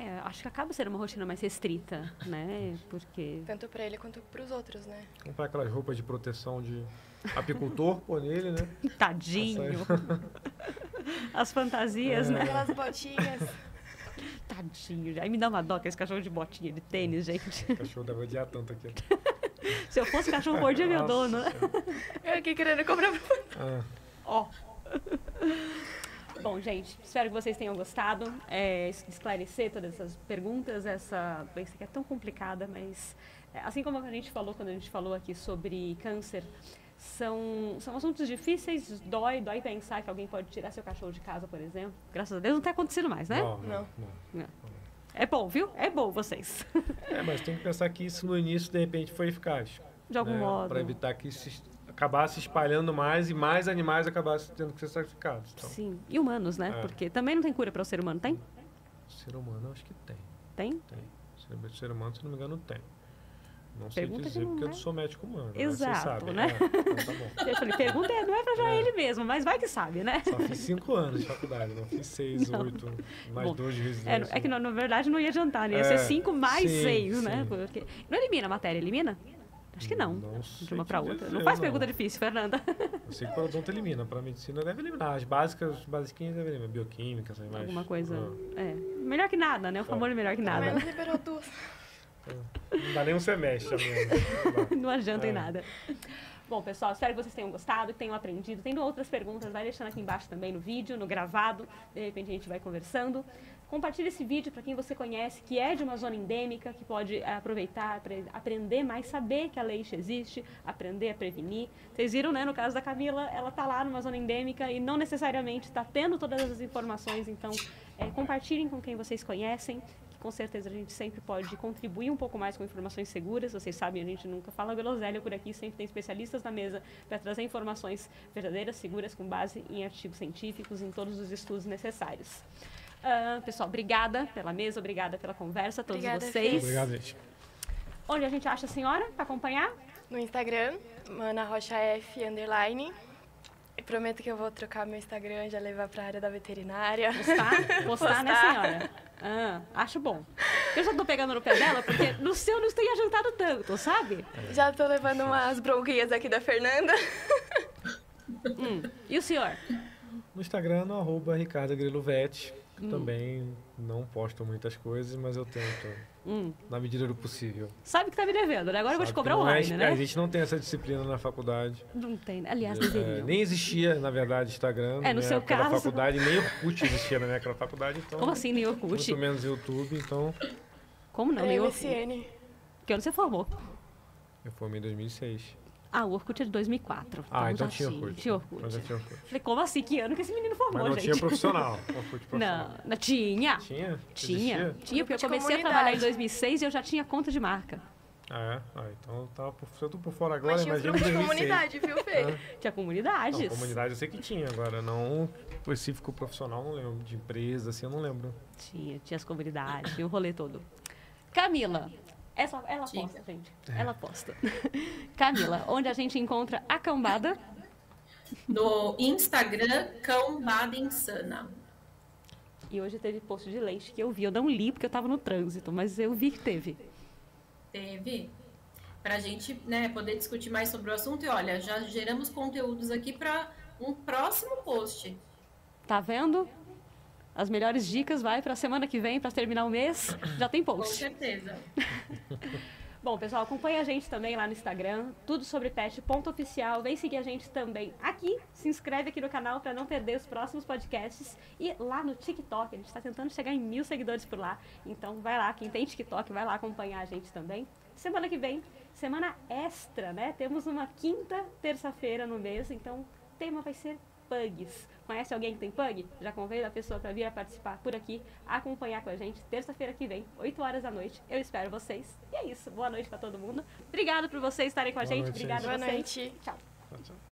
S1: é, acho que acaba sendo uma rotina mais restrita, né? Porque
S3: tanto para ele quanto para os outros, né?
S2: Comprar aquelas roupas de proteção de apicultor por nele, né?
S1: Tadinho. As fantasias, é. né?
S3: Aquelas botinhas.
S1: Tadinho. Aí me dá uma dó esse cachorro de botinha de tênis, gente.
S2: O cachorro deve odiar tanto aqui.
S1: Se eu fosse cachorro, mordia meu dono.
S3: Eu aqui querendo comprar.
S1: Ah. Ó. Bom, gente, espero que vocês tenham gostado. É, esclarecer todas essas perguntas, essa doença que é tão complicada, mas é, assim como a gente falou quando a gente falou aqui sobre câncer, são, são assuntos difíceis, dói, dói pensar que alguém pode tirar seu cachorro de casa, por exemplo. Graças a Deus não tem acontecido mais, né?
S2: Não, não. não.
S1: É bom, viu? É bom vocês.
S2: É, mas tem que pensar que isso no início, de repente, foi eficaz.
S1: De algum né? modo.
S2: Para evitar que se acabasse espalhando mais e mais animais acabassem tendo que ser sacrificados. Então.
S1: Sim, e humanos, né? É. Porque também não tem cura para o ser humano, tem?
S2: Ser humano, acho que tem.
S1: Tem?
S2: Tem. O ser humano, se não me engano, tem. Não
S1: pergunta
S2: sei dizer, porque eu sou médico humano.
S1: Exato,
S2: né?
S1: né? É, então tá bom. Eu falei, pergunta é, não é pra já é. ele mesmo, mas vai que sabe, né?
S2: Só fiz cinco anos de faculdade, não fiz seis, não. oito, mais bom, dois de residência.
S1: É, é que na verdade não ia adiantar, né? Ia ser é, cinco mais sim, seis, né? sim. né? Porque não elimina a matéria, elimina? Acho que não. não de uma para outra. Dizer, não faz não. pergunta difícil, Fernanda.
S2: Eu sei que para odonto elimina, para medicina deve eliminar. As básicas, as basiquinhas deve eliminar. Bioquímica, sei mais.
S1: Alguma coisa. Ah. É. Melhor que nada, né? O famoso melhor que nada.
S3: Mas liberou duas.
S2: Não dá nem um semestre
S1: Não, não adianta é. em nada. Bom, pessoal, espero que vocês tenham gostado, que tenham aprendido. Tendo outras perguntas, vai deixando aqui embaixo também no vídeo, no gravado. De repente a gente vai conversando. Compartilhe esse vídeo para quem você conhece, que é de uma zona endêmica, que pode eh, aproveitar, aprender mais, saber que a leixa existe, aprender a prevenir. Vocês viram, né? No caso da Camila, ela está lá numa zona endêmica e não necessariamente está tendo todas as informações. Então, é, compartilhem com quem vocês conhecem, com certeza a gente sempre pode contribuir um pouco mais com informações seguras. Vocês sabem, a gente nunca fala groselha por aqui, sempre tem especialistas na mesa para trazer informações verdadeiras, seguras, com base em artigos científicos, em todos os estudos necessários. Uh, pessoal, obrigada pela mesa, obrigada pela conversa, a todos
S3: Obrigada,
S1: vocês.
S2: Obrigado, gente.
S1: Onde a gente acha a senhora para acompanhar?
S3: No Instagram, Mana Rocha F, underline. E prometo que eu vou trocar meu Instagram e já levar para a área da veterinária.
S1: Postar? Postar, né,
S3: Postar.
S1: senhora? Ah, acho bom. Eu já tô pegando no pé dela, porque no seu não tem adiantado tanto, sabe?
S3: Já tô levando umas bronquias aqui da Fernanda.
S1: Hum. E o senhor?
S2: No Instagram, no arroba Ricardo Grilo Vete. Também não posto muitas coisas, mas eu tento,
S1: Hum.
S2: na medida do possível.
S1: Sabe que tá me devendo, né? Agora eu vou te
S2: Sabe
S1: cobrar
S2: é
S1: online,
S2: espe-
S1: né?
S2: A gente não tem essa disciplina na faculdade.
S1: Não tem. Aliás,
S2: É, nem existia, na verdade, Instagram.
S1: É, no
S2: na
S1: seu caso-
S2: faculdade, nem Orkut existia na minha época da faculdade. Então,
S1: Como assim, nem Orkut?
S2: Muito menos YouTube, então
S1: Como não, nem Orkut?
S3: MSN.
S1: Que ano você formou?
S2: eu formei em 2006.
S1: Ah, o Orkut é de 2004.
S2: Ah, então
S1: já
S2: tinha Orkut.
S1: Tinha Orkut.
S2: Mas já tinha Orkut.
S1: Falei, como assim? Que ano que esse menino formou,
S2: Mas não
S1: gente?
S2: tinha profissional. Orkut profissional.
S1: Não, não tinha.
S2: Tinha?
S1: Tinha,
S2: Existia?
S1: tinha, porque eu comecei a trabalhar em
S3: comunidade.
S1: 2006 e eu já tinha conta de marca.
S2: Ah, é? Ah, então eu tava por, se eu tô por fora agora,
S3: Mas tinha
S2: imagina 2006.
S3: comunidade, viu, Fê?
S1: Tinha comunidades.
S2: Não, comunidade eu sei que tinha, agora não específico profissional, não lembro. De empresa, assim, eu não lembro.
S1: Tinha, tinha as comunidades, tinha o rolê todo. Camila, essa, ela
S4: Diga.
S1: posta, gente. Ela posta. Camila, onde a gente encontra a cambada?
S4: No Instagram, Cãobada Insana.
S1: E hoje teve post de leite que eu vi. Eu não li porque eu tava no trânsito, mas eu vi que teve.
S4: Teve. Pra gente né, poder discutir mais sobre o assunto. E olha, já geramos conteúdos aqui para um próximo post.
S1: Tá vendo? As melhores dicas vai pra semana que vem, pra terminar o mês. Já tem
S4: Com
S1: post.
S4: certeza.
S1: Bom, pessoal, acompanha a gente também lá no Instagram, tudo sobre pet, ponto oficial. Vem seguir a gente também aqui, se inscreve aqui no canal para não perder os próximos podcasts. E lá no TikTok, a gente está tentando chegar em mil seguidores por lá. Então vai lá, quem tem TikTok, vai lá acompanhar a gente também. Semana que vem, semana extra, né? Temos uma quinta terça-feira no mês, então o tema vai ser pugs. Conhece alguém que tem pug? Já convida a pessoa para vir a participar por aqui, acompanhar com a gente, terça-feira que vem, 8 horas da noite. Eu espero vocês. E é isso. Boa noite para todo mundo. Obrigado por vocês estarem com a
S2: Boa
S1: gente.
S2: noite,
S1: a
S3: Boa noite.
S1: Tchau.
S2: Tchau, tchau.